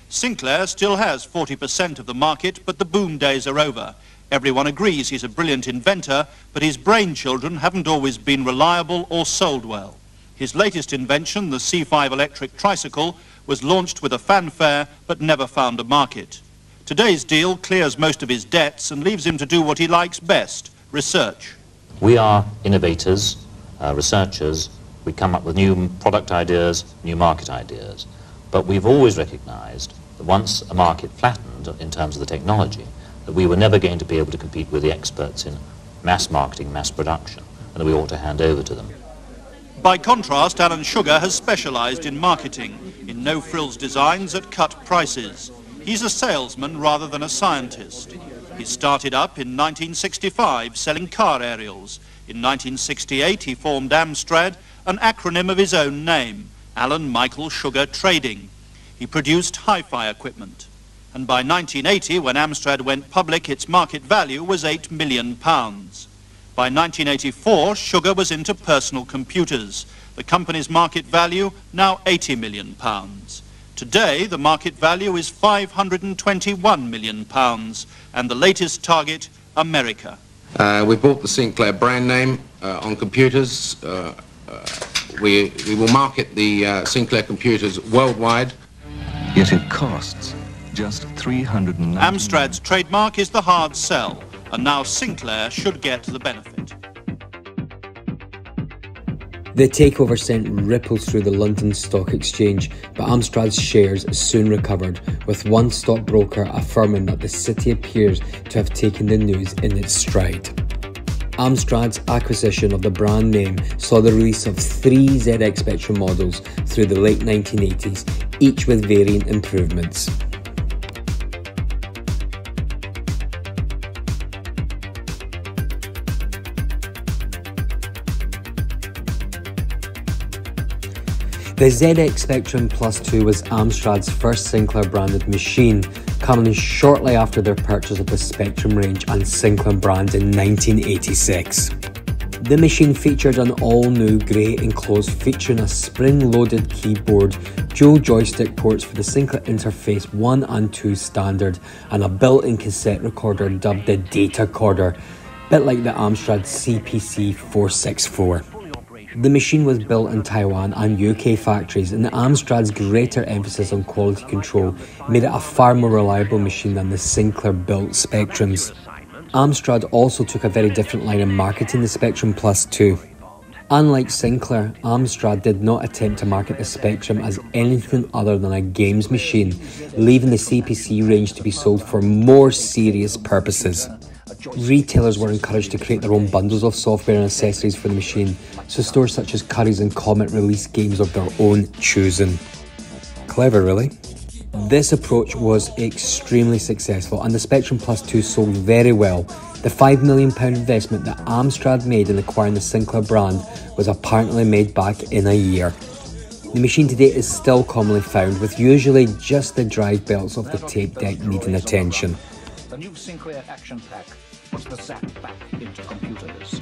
Sinclair still has 40% of the market, but the boom days are over. Everyone agrees he's a brilliant inventor, but his brain children haven't always been reliable or sold well. His latest invention, the C5 electric tricycle, was launched with a fanfare, but never found a market. Today's deal clears most of his debts and leaves him to do what he likes best, research. We are innovators, uh, researchers. We come up with new product ideas, new market ideas. But we've always recognized that once a market flattened in terms of the technology, that we were never going to be able to compete with the experts in mass marketing, mass production, and that we ought to hand over to them. By contrast, Alan Sugar has specialized in marketing, in no-frills designs at cut prices. He's a salesman rather than a scientist. He started up in 1965 selling car aerials. In 1968 he formed Amstrad, an acronym of his own name, Alan Michael Sugar Trading. He produced hi-fi equipment. And by 1980, when Amstrad went public, its market value was 8 million pounds. By 1984, Sugar was into personal computers. The company's market value now 80 million pounds. Today, the market value is 521 million pounds, and the latest target, America. Uh, we bought the Sinclair brand name uh, on computers. Uh, uh we, we will market the uh, Sinclair computers worldwide. Yet it costs just 300. Amstrad's trademark is the hard sell, and now Sinclair should get the benefit. The takeover sent ripples through the London Stock Exchange, but Amstrad's shares soon recovered, with one stockbroker affirming that the city appears to have taken the news in its stride. Amstrad's acquisition of the brand name saw the release of three ZX Spectrum models through the late 1980s, each with variant improvements. The ZX Spectrum Plus 2 was Amstrad's first Sinclair branded machine, coming shortly after their purchase of the Spectrum range and Sinclair brand in 1986. The machine featured an all-new grey enclosed featuring a spring-loaded keyboard, dual joystick ports for the Sinclair Interface 1 and 2 standard, and a built-in cassette recorder dubbed the Datacorder, a bit like the Amstrad CPC 464. The machine was built in Taiwan and UK factories, and the Amstrad's greater emphasis on quality control made it a far more reliable machine than the Sinclair built Spectrums. Amstrad also took a very different line in marketing the Spectrum Plus 2. Unlike Sinclair, Amstrad did not attempt to market the Spectrum as anything other than a games machine, leaving the CPC range to be sold for more serious purposes. Retailers were encouraged to create their own bundles of software and accessories for the machine, so stores such as Currys and Comet released games of their own choosing. Clever, really? This approach was extremely successful and the Spectrum Plus 2 sold very well. The £5 million investment that Amstrad made in acquiring the Sinclair brand was apparently made back in a year. The machine today is still commonly found, with usually just the drive belts of the tape deck needing attention. The new Sinclair Action Pack puts the zap back into computers.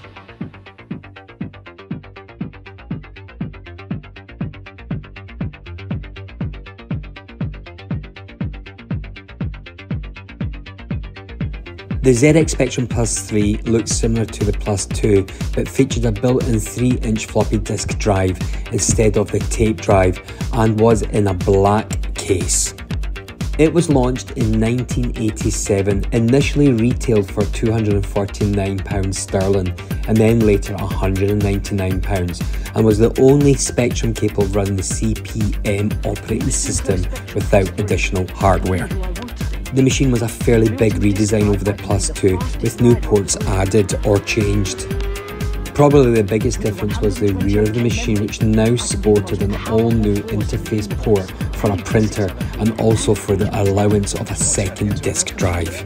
The ZX Spectrum Plus 3 looked similar to the Plus 2, but featured a built-in 3-inch floppy disk drive instead of the tape drive and was in a black case. It was launched in 1987, initially retailed for £249 sterling and then later £199, and was the only Spectrum capable of running the CP/M operating system without additional hardware. The machine was a fairly big redesign over the Plus 2, with new ports added or changed. Probably the biggest difference was the rear of the machine, which now sported an all new interface port for a printer and also for the allowance of a second disk drive.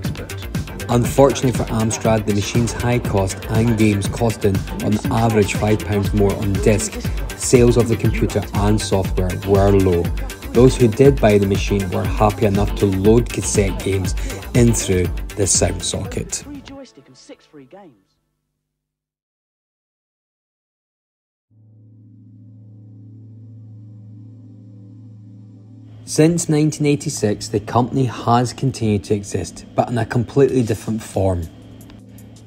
Unfortunately for Amstrad, the machine's high cost and games costing on average £5 more on disc, sales of the computer and software were low, those who did buy the machine were happy enough to load cassette games in through the sound socket. Since 1986, the company has continued to exist, but in a completely different form.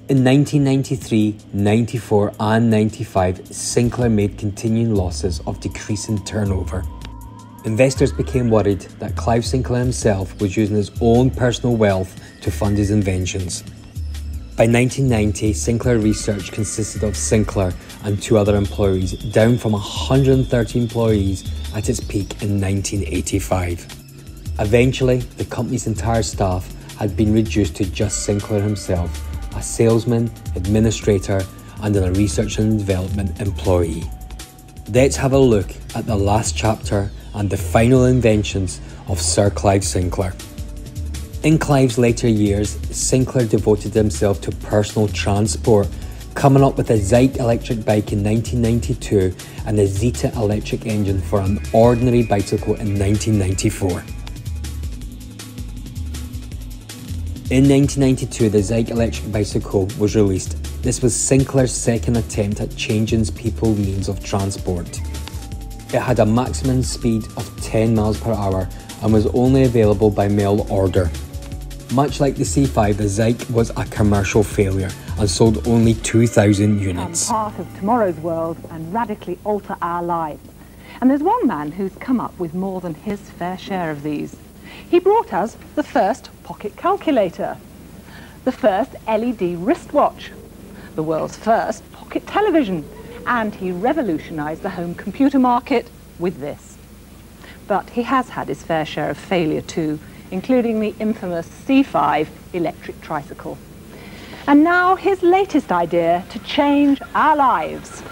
In 1993, 94, and 95, Sinclair made continuing losses of decreasing turnover. Investors became worried that Clive Sinclair himself was using his own personal wealth to fund his inventions. By 1990, Sinclair Research consisted of Sinclair and two other employees, down from 130 employees at its peak in 1985. Eventually, the company's entire staff had been reduced to just Sinclair himself, a salesman, administrator, and a research and development employee. Let's have a look at the last chapter and the final inventions of Sir Clive Sinclair. In Clive's later years, Sinclair devoted himself to personal transport, coming up with a Zike electric bike in 1992 and the Zeta electric engine for an ordinary bicycle in 1994. In 1992, the Zike electric bicycle was released. This was Sinclair's second attempt at changing people's means of transport. It had a maximum speed of 10 miles per hour and was only available by mail order. Much like the C5, the Zike was a commercial failure and sold only 2,000 units. part of tomorrow's world and radically alter our lives. And there's one man who's come up with more than his fair share of these. He brought us the first pocket calculator, the first LED wristwatch, the world's first pocket television, and he revolutionised the home computer market with this. But he has had his fair share of failure too, including the infamous C5 electric tricycle. And now his latest idea to change our lives.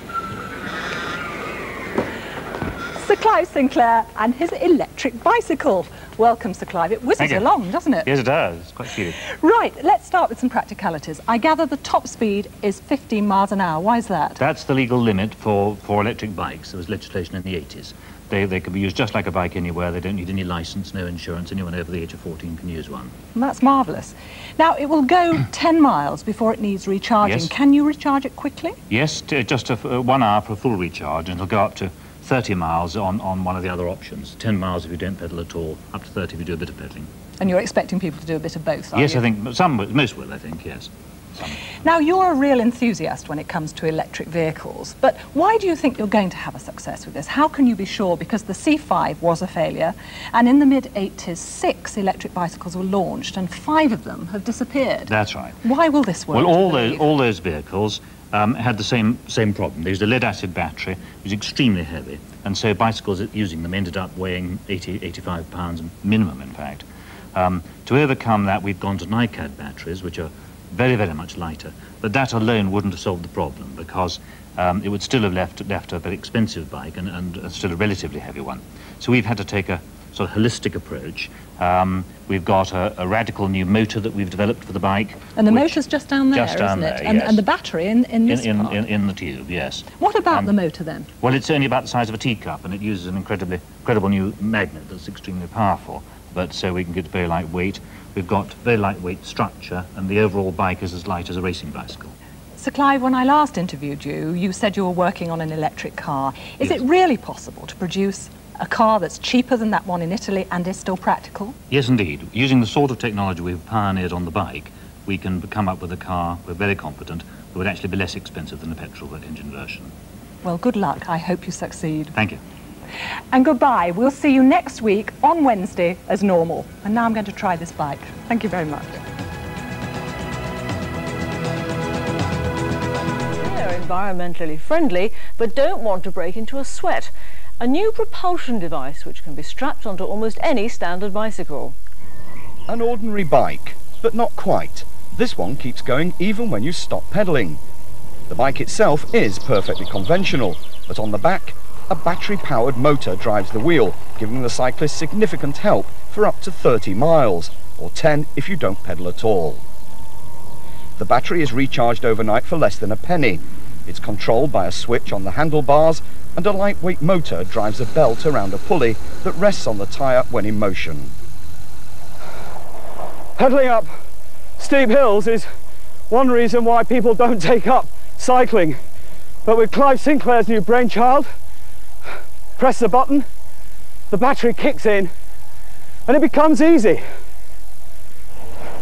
Sir Clive Sinclair and his electric bicycle. Welcome, Sir Clive. It whizzes along, doesn't it? Yes, it does. It's quite cute. Right, let's start with some practicalities. I gather the top speed is 15 miles an hour. Why is that? That's the legal limit for, for electric bikes. There was legislation in the 80s. They, they can be used just like a bike anywhere. They don't need any license, no insurance. Anyone over the age of 14 can use one. That's marvellous. Now, it will go 10 miles before it needs recharging. Yes. Can you recharge it quickly? Yes, t- just a f uh, one hour for a full recharge, and it'll go up to 30 miles on, on one of the other options. 10 miles if you don't pedal at all, up to 30 if you do a bit of pedaling. And you're expecting people to do a bit of both, are Yes, you? I think some, most will, I think, yes. Now, you're a real enthusiast when it comes to electric vehicles, but why do you think you're going to have a success with this? How can you be sure? Because the C5 was a failure, and in the mid-80s, six electric bicycles were launched, and five of them have disappeared. That's right. Why will this work? Well, all those, all those vehicles um, had the same, same problem. They used a lead-acid battery, it was extremely heavy, and so bicycles using them ended up weighing 80, 85 pounds minimum, in fact. Um, to overcome that, we've gone to NiCad batteries, which are very, very much lighter. But that alone wouldn't have solved the problem because um, it would still have left, left a very expensive bike and, and still a relatively heavy one. So we've had to take a sort of holistic approach. Um, we've got a, a, radical new motor that we've developed for the bike. And the motor's just down there, just down isn't it? There, and, yes. and, the battery in, in this in, part? In, in, the tube, yes. What about um, the motor then? Well, it's only about the size of a teacup, and it uses an incredibly incredible new magnet that's extremely powerful. But so we can get very lightweight. We've got very lightweight structure, and the overall bike is as light as a racing bicycle. Sir Clive, when I last interviewed you, you said you were working on an electric car. Is yes. it really possible to produce a car that's cheaper than that one in Italy and is still practical? Yes, indeed. Using the sort of technology we've pioneered on the bike, we can come up with a car, we're very confident, that would actually be less expensive than a petrol engine version. Well, good luck. I hope you succeed. Thank you. And goodbye. We'll see you next week on Wednesday as normal. And now I'm going to try this bike. Thank you very much. They're environmentally friendly, but don't want to break into a sweat. A new propulsion device which can be strapped onto almost any standard bicycle. An ordinary bike, but not quite. This one keeps going even when you stop pedalling. The bike itself is perfectly conventional, but on the back, a battery-powered motor drives the wheel, giving the cyclist significant help for up to 30 miles, or 10 if you don't pedal at all. The battery is recharged overnight for less than a penny. It's controlled by a switch on the handlebars and a lightweight motor drives a belt around a pulley that rests on the tyre when in motion. Pedaling up steep hills is one reason why people don't take up cycling. But with Clive Sinclair's new brainchild, press the button, the battery kicks in, and it becomes easy.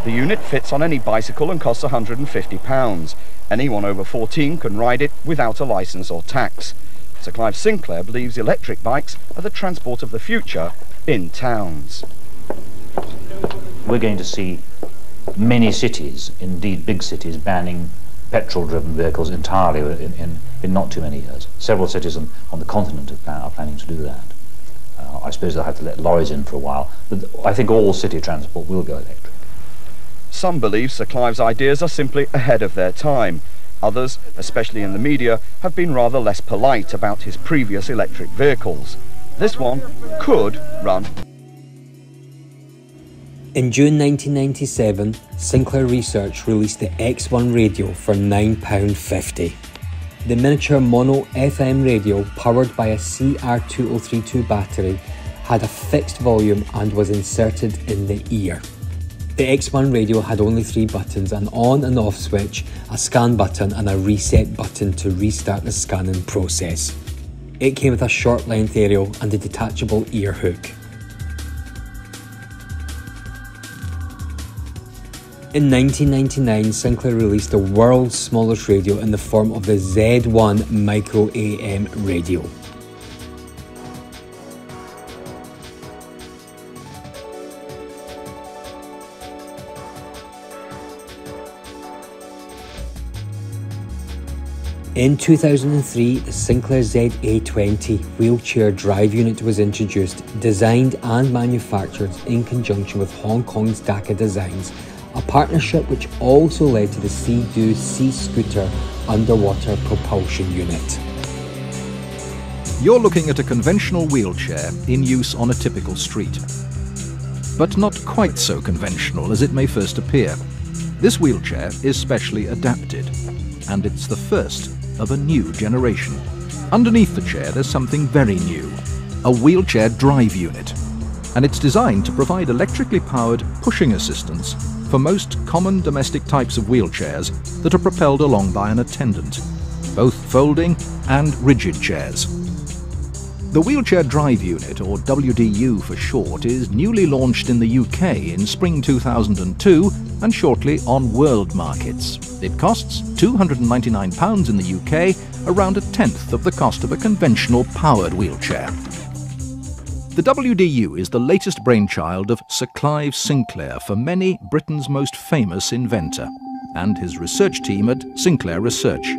The unit fits on any bicycle and costs £150. Anyone over 14 can ride it without a licence or tax. Sir Clive Sinclair believes electric bikes are the transport of the future in towns. We're going to see many cities, indeed big cities, banning petrol-driven vehicles entirely in, in, in, not too many years. Several cities on, on the continent are planning to do that. Uh, I suppose they'll have to let lorries in for a while, but I think all city transport will go electric. Some believe Sir Clive's ideas are simply ahead of their time. Others, especially in the media, have been rather less polite about his previous electric vehicles. This one could run. In June 1997, Sinclair Research released the X1 radio for £9.50. The miniature mono FM radio, powered by a CR2032 battery, had a fixed volume and was inserted in the ear. The X1 radio had only three buttons an on and off switch, a scan button, and a reset button to restart the scanning process. It came with a short length aerial and a detachable ear hook. In 1999, Sinclair released the world's smallest radio in the form of the Z1 Micro AM radio. In 2003, the Sinclair ZA20 wheelchair drive unit was introduced, designed and manufactured in conjunction with Hong Kong's Daka Designs, a partnership which also led to the Sea-Doo Sea Scooter underwater propulsion unit. You're looking at a conventional wheelchair in use on a typical street. But not quite so conventional as it may first appear. This wheelchair is specially adapted, and it's the first of a new generation. Underneath the chair there's something very new, a wheelchair drive unit. And it's designed to provide electrically powered pushing assistance for most common domestic types of wheelchairs that are propelled along by an attendant, both folding and rigid chairs. The Wheelchair Drive Unit, or WDU for short, is newly launched in the UK in spring 2002 and shortly on world markets. It costs £299 in the UK, around a tenth of the cost of a conventional powered wheelchair. The WDU is the latest brainchild of Sir Clive Sinclair, for many Britain's most famous inventor, and his research team at Sinclair Research.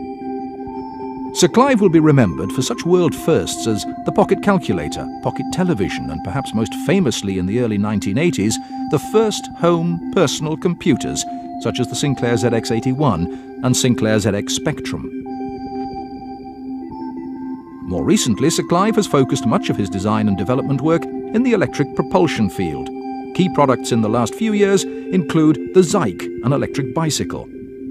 Sir Clive will be remembered for such world firsts as the pocket calculator, pocket television, and perhaps most famously in the early 1980s, the first home personal computers, such as the Sinclair ZX81 and Sinclair ZX Spectrum. More recently, Sir Clive has focused much of his design and development work in the electric propulsion field. Key products in the last few years include the Zike, an electric bicycle,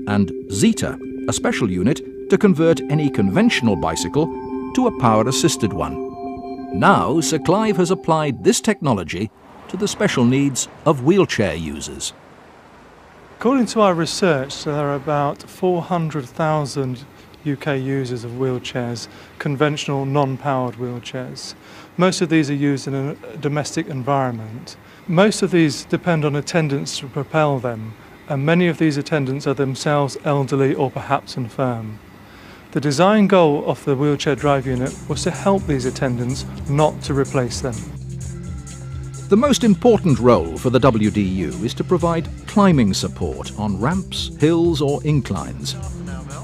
and Zeta, a special unit to convert any conventional bicycle to a power-assisted one. Now, Sir Clive has applied this technology to the special needs of wheelchair users. According to our research, there are about 400,000 UK users of wheelchairs, conventional non-powered wheelchairs. Most of these are used in a domestic environment. Most of these depend on attendants to propel them, and many of these attendants are themselves elderly or perhaps infirm. The design goal of the wheelchair drive unit was to help these attendants, not to replace them. The most important role for the WDU is to provide climbing support on ramps, hills or inclines.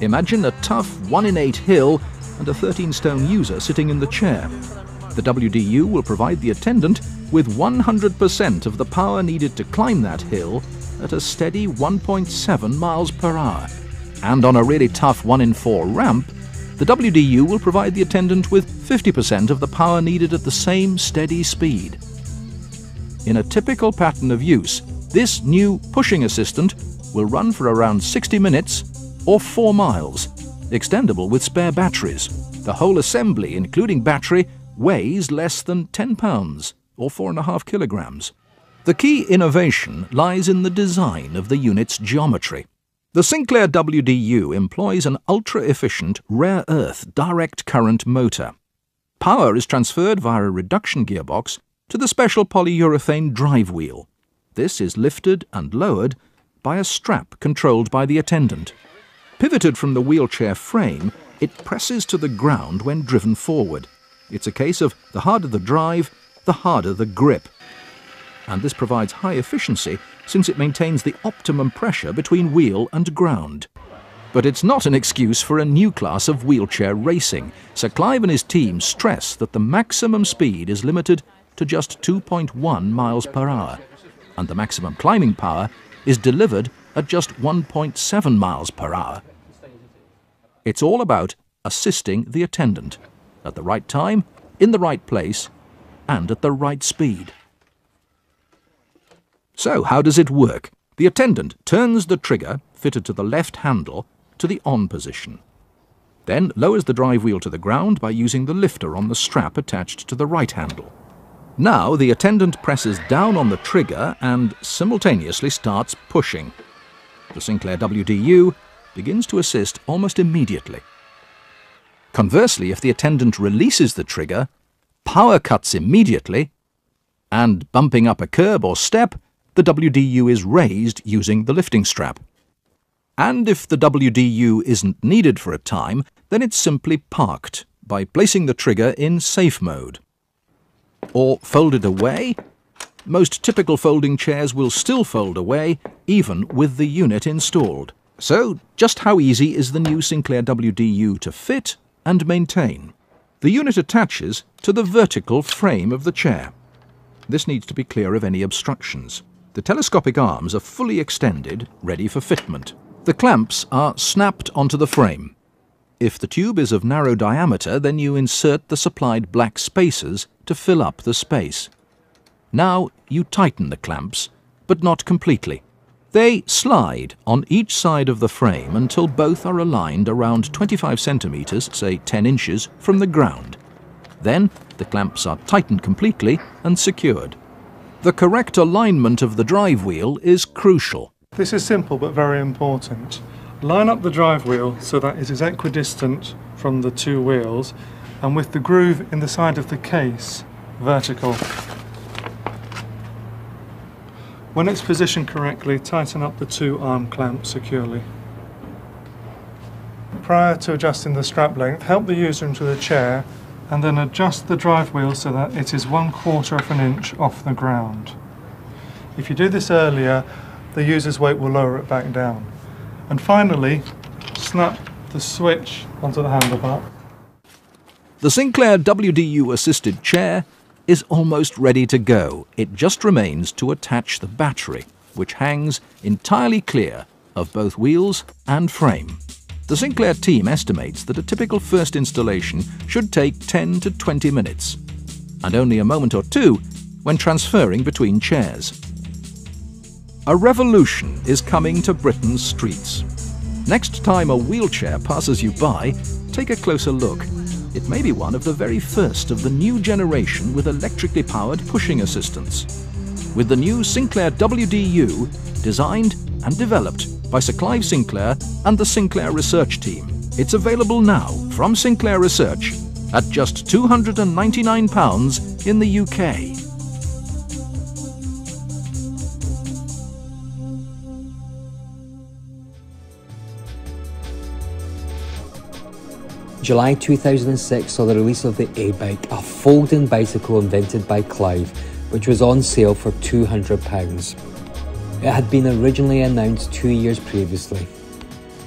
Imagine a tough 1 in 8 hill and a 13 stone user sitting in the chair. The WDU will provide the attendant with 100% of the power needed to climb that hill at a steady 1.7 miles per hour and on a really tough 1 in 4 ramp, the WDU will provide the attendant with 50% of the power needed at the same steady speed. In a typical pattern of use, this new pushing assistant will run for around 60 minutes or 4 miles, extendable with spare batteries. The whole assembly, including battery, weighs less than 10 pounds or 4.5 kilograms. The key innovation lies in the design of the unit's geometry. The Sinclair WDU employs an ultra-efficient rare earth direct current motor. Power is transferred via a reduction gearbox to the special polyurethane drive wheel. This is lifted and lowered by a strap controlled by the attendant. Pivoted from the wheelchair frame, it presses to the ground when driven forward. It's a case of the harder the drive, the harder the grip. And this provides high efficiency since it maintains the optimum pressure between wheel and ground. But it's not an excuse for a new class of wheelchair racing. Sir Clive and his team stress that the maximum speed is limited to just 2.1 miles per hour, and the maximum climbing power is delivered at just 1.7 miles per hour. It's all about assisting the attendant at the right time, in the right place, and at the right speed. So, how does it work? The attendant turns the trigger, fitted to the left handle, to the on position. Then lowers the drive wheel to the ground by using the lifter on the strap attached to the right handle. Now the attendant presses down on the trigger and simultaneously starts pushing. The Sinclair WDU begins to assist almost immediately. Conversely, if the attendant releases the trigger, power cuts immediately, and bumping up a curb or step, the WDU is raised using the lifting strap. And if the WDU isn't needed for a time, then it's simply parked by placing the trigger in safe mode. Or folded away. Most typical folding chairs will still fold away, even with the unit installed. So, just how easy is the new Sinclair WDU to fit and maintain? The unit attaches to the vertical frame of the chair. This needs to be clear of any obstructions. The telescopic arms are fully extended, ready for fitment. The clamps are snapped onto the frame. If the tube is of narrow diameter, then you insert the supplied black spacers to fill up the space. Now you tighten the clamps, but not completely. They slide on each side of the frame until both are aligned around 25 centimetres, say 10 inches, from the ground. Then the clamps are tightened completely and secured. The correct alignment of the drive wheel is crucial. This is simple but very important. Line up the drive wheel so that it is equidistant from the two wheels and with the groove in the side of the case vertical. When it's positioned correctly, tighten up the two arm clamps securely. Prior to adjusting the strap length, help the user into the chair and then adjust the drive wheel so that it is one quarter of an inch off the ground. If you do this earlier, the user's weight will lower it back down. And finally, snap the switch onto the handlebar. The Sinclair WDU assisted chair is almost ready to go. It just remains to attach the battery, which hangs entirely clear of both wheels and frame. The Sinclair team estimates that a typical first installation should take 10 to 20 minutes, and only a moment or two when transferring between chairs. A revolution is coming to Britain's streets. Next time a wheelchair passes you by, take a closer look. It may be one of the very first of the new generation with electrically powered pushing assistance. With the new Sinclair WDU, designed and developed by Sir Clive Sinclair and the Sinclair Research Team. It's available now from Sinclair Research at just £299 in the UK. July 2006 saw the release of the A-Bike, a folding bicycle invented by Clive, which was on sale for £200. It had been originally announced two years previously.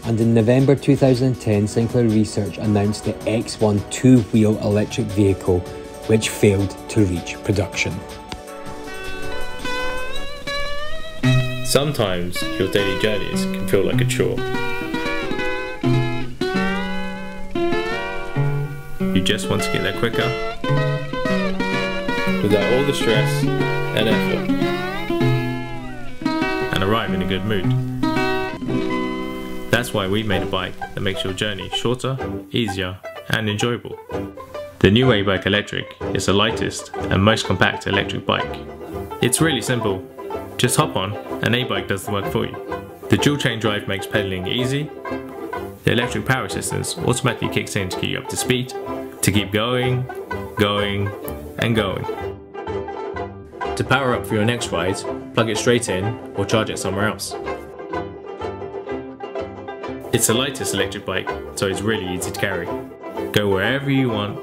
And in November 2010, Sinclair Research announced the X1 two-wheel electric vehicle, which failed to reach production. Sometimes your daily journeys can feel like a chore. You just want to get there quicker, without all the stress and effort, and arrive in a good mood. That's why we made a bike that makes your journey shorter, easier, and enjoyable. The new A-Bike Electric is the lightest and most compact electric bike. It's really simple. Just hop on and A-Bike does the work for you. The dual chain drive makes pedaling easy. The electric power assistance automatically kicks in to get you up to speed to keep going, going, and going. To power up for your next ride, plug it straight in or charge it somewhere else. It's the lightest electric bike, so it's really easy to carry. Go wherever you want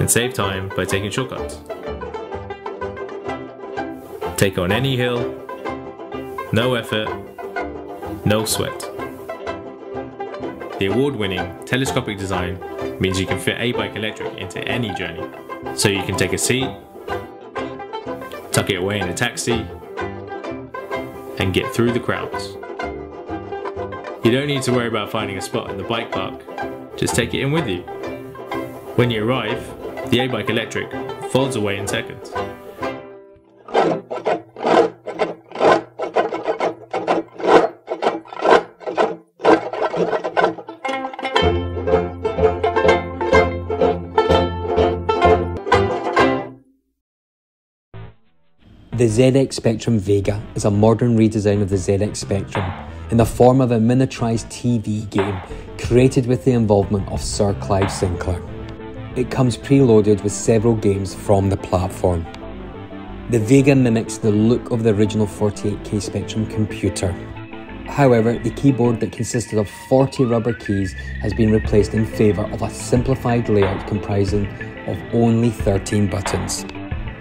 and save time by taking shortcuts. Take on any hill, no effort, no sweat. The award-winning telescopic design means you can fit A-Bike Electric into any journey. So you can take a seat, tuck it away in a taxi, and get through the crowds. You don't need to worry about finding a spot in the bike park, just take it in with you. When you arrive, the A-Bike Electric folds away in seconds. The ZX Spectrum Vega is a modern redesign of the ZX Spectrum in the form of a miniaturized TV game created with the involvement of Sir Clive Sinclair. It comes preloaded with several games from the platform. The Vega mimics the look of the original 48K Spectrum computer. However, the keyboard that consisted of 40 rubber keys has been replaced in favour of a simplified layout comprising of only 13 buttons.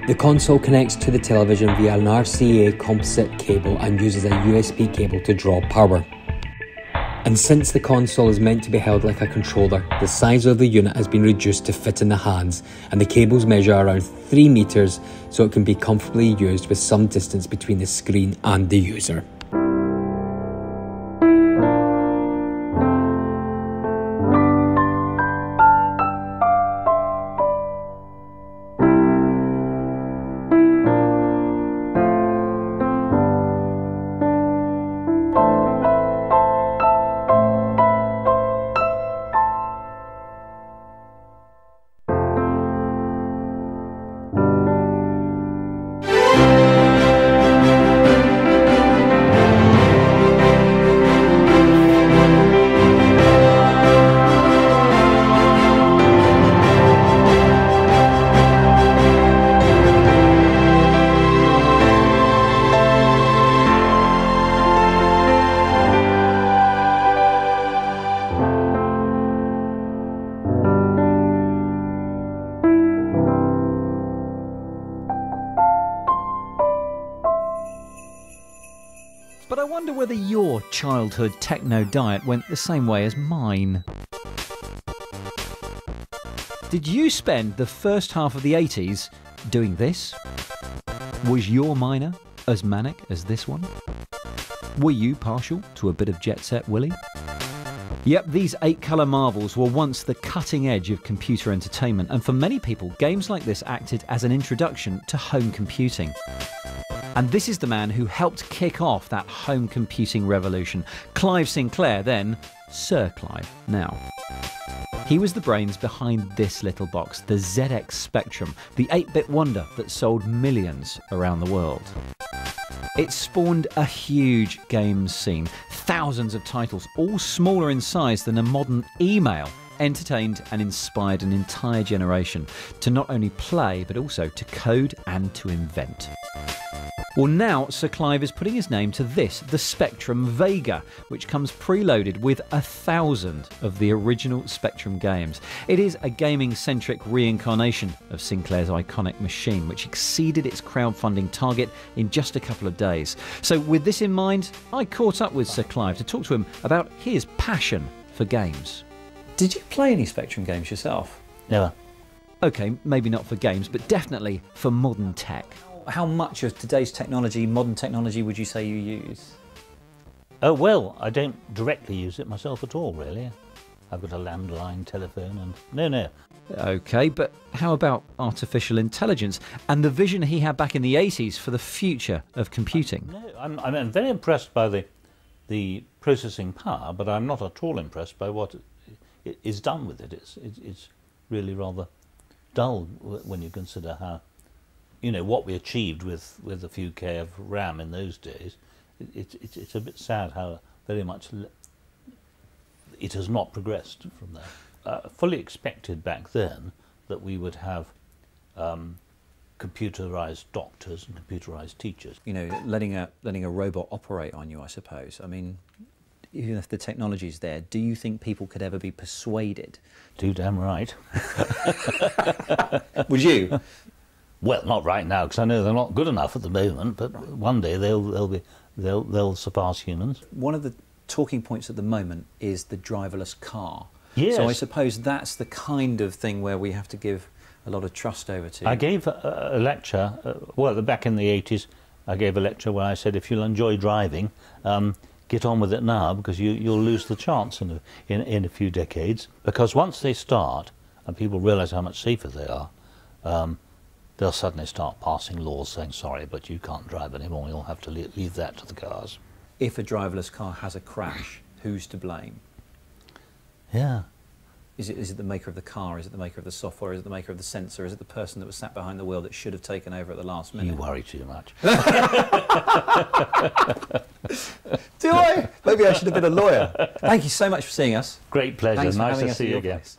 The console connects to the television via an RCA composite cable and uses a USB cable to draw power. And since the console is meant to be held like a controller, the size of the unit has been reduced to fit in the hands, and the cables measure around 3 meters so it can be comfortably used with some distance between the screen and the user. childhood techno diet went the same way as mine. Did you spend the first half of the 80s doing this? Was your minor as manic as this one? Were you partial to a bit of Jet Set Willy? Yep, these eight colour marvels were once the cutting edge of computer entertainment, and for many people, games like this acted as an introduction to home computing. And this is the man who helped kick off that home computing revolution. Clive Sinclair, then Sir Clive now. He was the brains behind this little box, the ZX Spectrum, the 8 bit wonder that sold millions around the world. It spawned a huge game scene, thousands of titles, all smaller in size than a modern email, entertained and inspired an entire generation to not only play but also to code and to invent. Well, now Sir Clive is putting his name to this, the Spectrum Vega, which comes preloaded with a thousand of the original Spectrum games. It is a gaming centric reincarnation of Sinclair's iconic machine, which exceeded its crowdfunding target in just a couple of days. So, with this in mind, I caught up with Sir Clive to talk to him about his passion for games. Did you play any Spectrum games yourself? Never. Okay, maybe not for games, but definitely for modern tech how much of today's technology, modern technology, would you say you use? Oh, well, I don't directly use it myself at all, really. I've got a landline telephone and no, no. Okay, but how about artificial intelligence and the vision he had back in the 80s for the future of computing? No, I'm, I'm very impressed by the, the processing power, but I'm not at all impressed by what is done with it. It's, it's really rather dull when you consider how you know what we achieved with with a few k of RAM in those days. It's it, it's a bit sad how very much it has not progressed from there. Uh, fully expected back then that we would have um, computerized doctors and computerized teachers. You know, letting a letting a robot operate on you, I suppose. I mean, even if the technology is there, do you think people could ever be persuaded? Too damn right. Would you? Well, not right now because I know they're not good enough at the moment. But one day they'll they'll be they'll they'll surpass humans. One of the talking points at the moment is the driverless car. Yes. So I suppose that's the kind of thing where we have to give a lot of trust over to. I gave a, a lecture. Uh, well, back in the eighties, I gave a lecture where I said, if you'll enjoy driving. Um, get on with it now because you, you'll lose the chance in a, in, in a few decades. Because once they start and people realise how much safer they are, um, they'll suddenly start passing laws saying, sorry, but you can't drive anymore, you'll have to leave that to the cars. If a driverless car has a crash, who's to blame? Yeah. Is it, is it the maker of the car? Is it the maker of the software? Is it the maker of the sensor? Is it the person that was sat behind the wheel that should have taken over at the last minute? You worry too much. Do I? Maybe I should have been a lawyer. Thank you so much for seeing us. Great pleasure. Thanks nice to see you again. Place.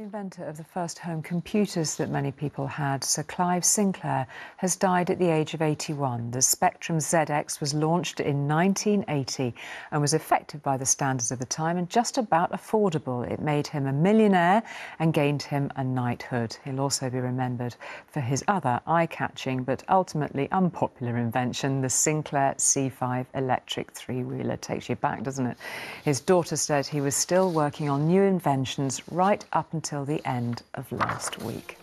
The inventor of the first home computers that many people had, Sir Clive Sinclair, has died at the age of 81. The Spectrum ZX was launched in 1980 and was effective by the standards of the time and just about affordable. It made him a millionaire and gained him a knighthood. He'll also be remembered for his other eye-catching but ultimately unpopular invention, the Sinclair C5 electric three-wheeler. Takes you back, doesn't it? His daughter said he was still working on new inventions right up until until the end of last week.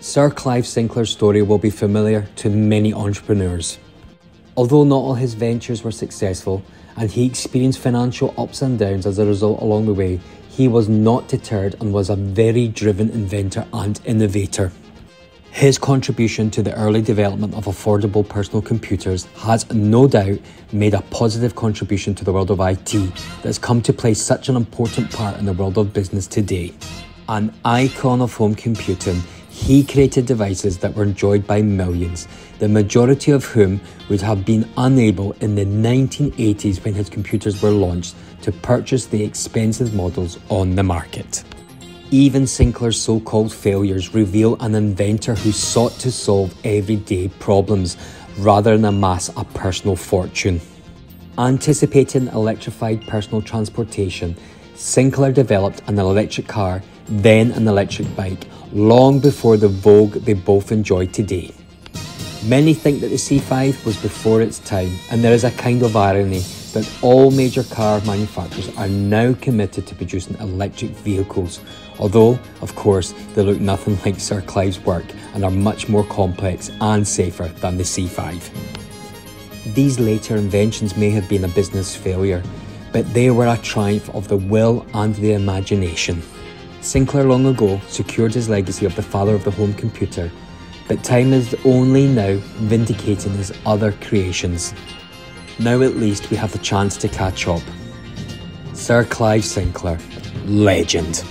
Sir Clive Sinclair's story will be familiar to many entrepreneurs. Although not all his ventures were successful and he experienced financial ups and downs as a result along the way, he was not deterred and was a very driven inventor and innovator. His contribution to the early development of affordable personal computers has no doubt made a positive contribution to the world of IT that's come to play such an important part in the world of business today. An icon of home computing, he created devices that were enjoyed by millions, the majority of whom would have been unable in the 1980s when his computers were launched to purchase the expensive models on the market. Even Sinclair's so called failures reveal an inventor who sought to solve everyday problems rather than amass a personal fortune. Anticipating electrified personal transportation, Sinclair developed an electric car, then an electric bike, long before the vogue they both enjoy today. Many think that the C5 was before its time, and there is a kind of irony that all major car manufacturers are now committed to producing electric vehicles, although, of course, they look nothing like Sir Clive's work and are much more complex and safer than the C5. These later inventions may have been a business failure, but they were a triumph of the will and the imagination. Sinclair long ago secured his legacy of the father of the home computer, but time is only now vindicating his other creations. Now at least we have the chance to catch up. Sir Clive Sinclair, legend.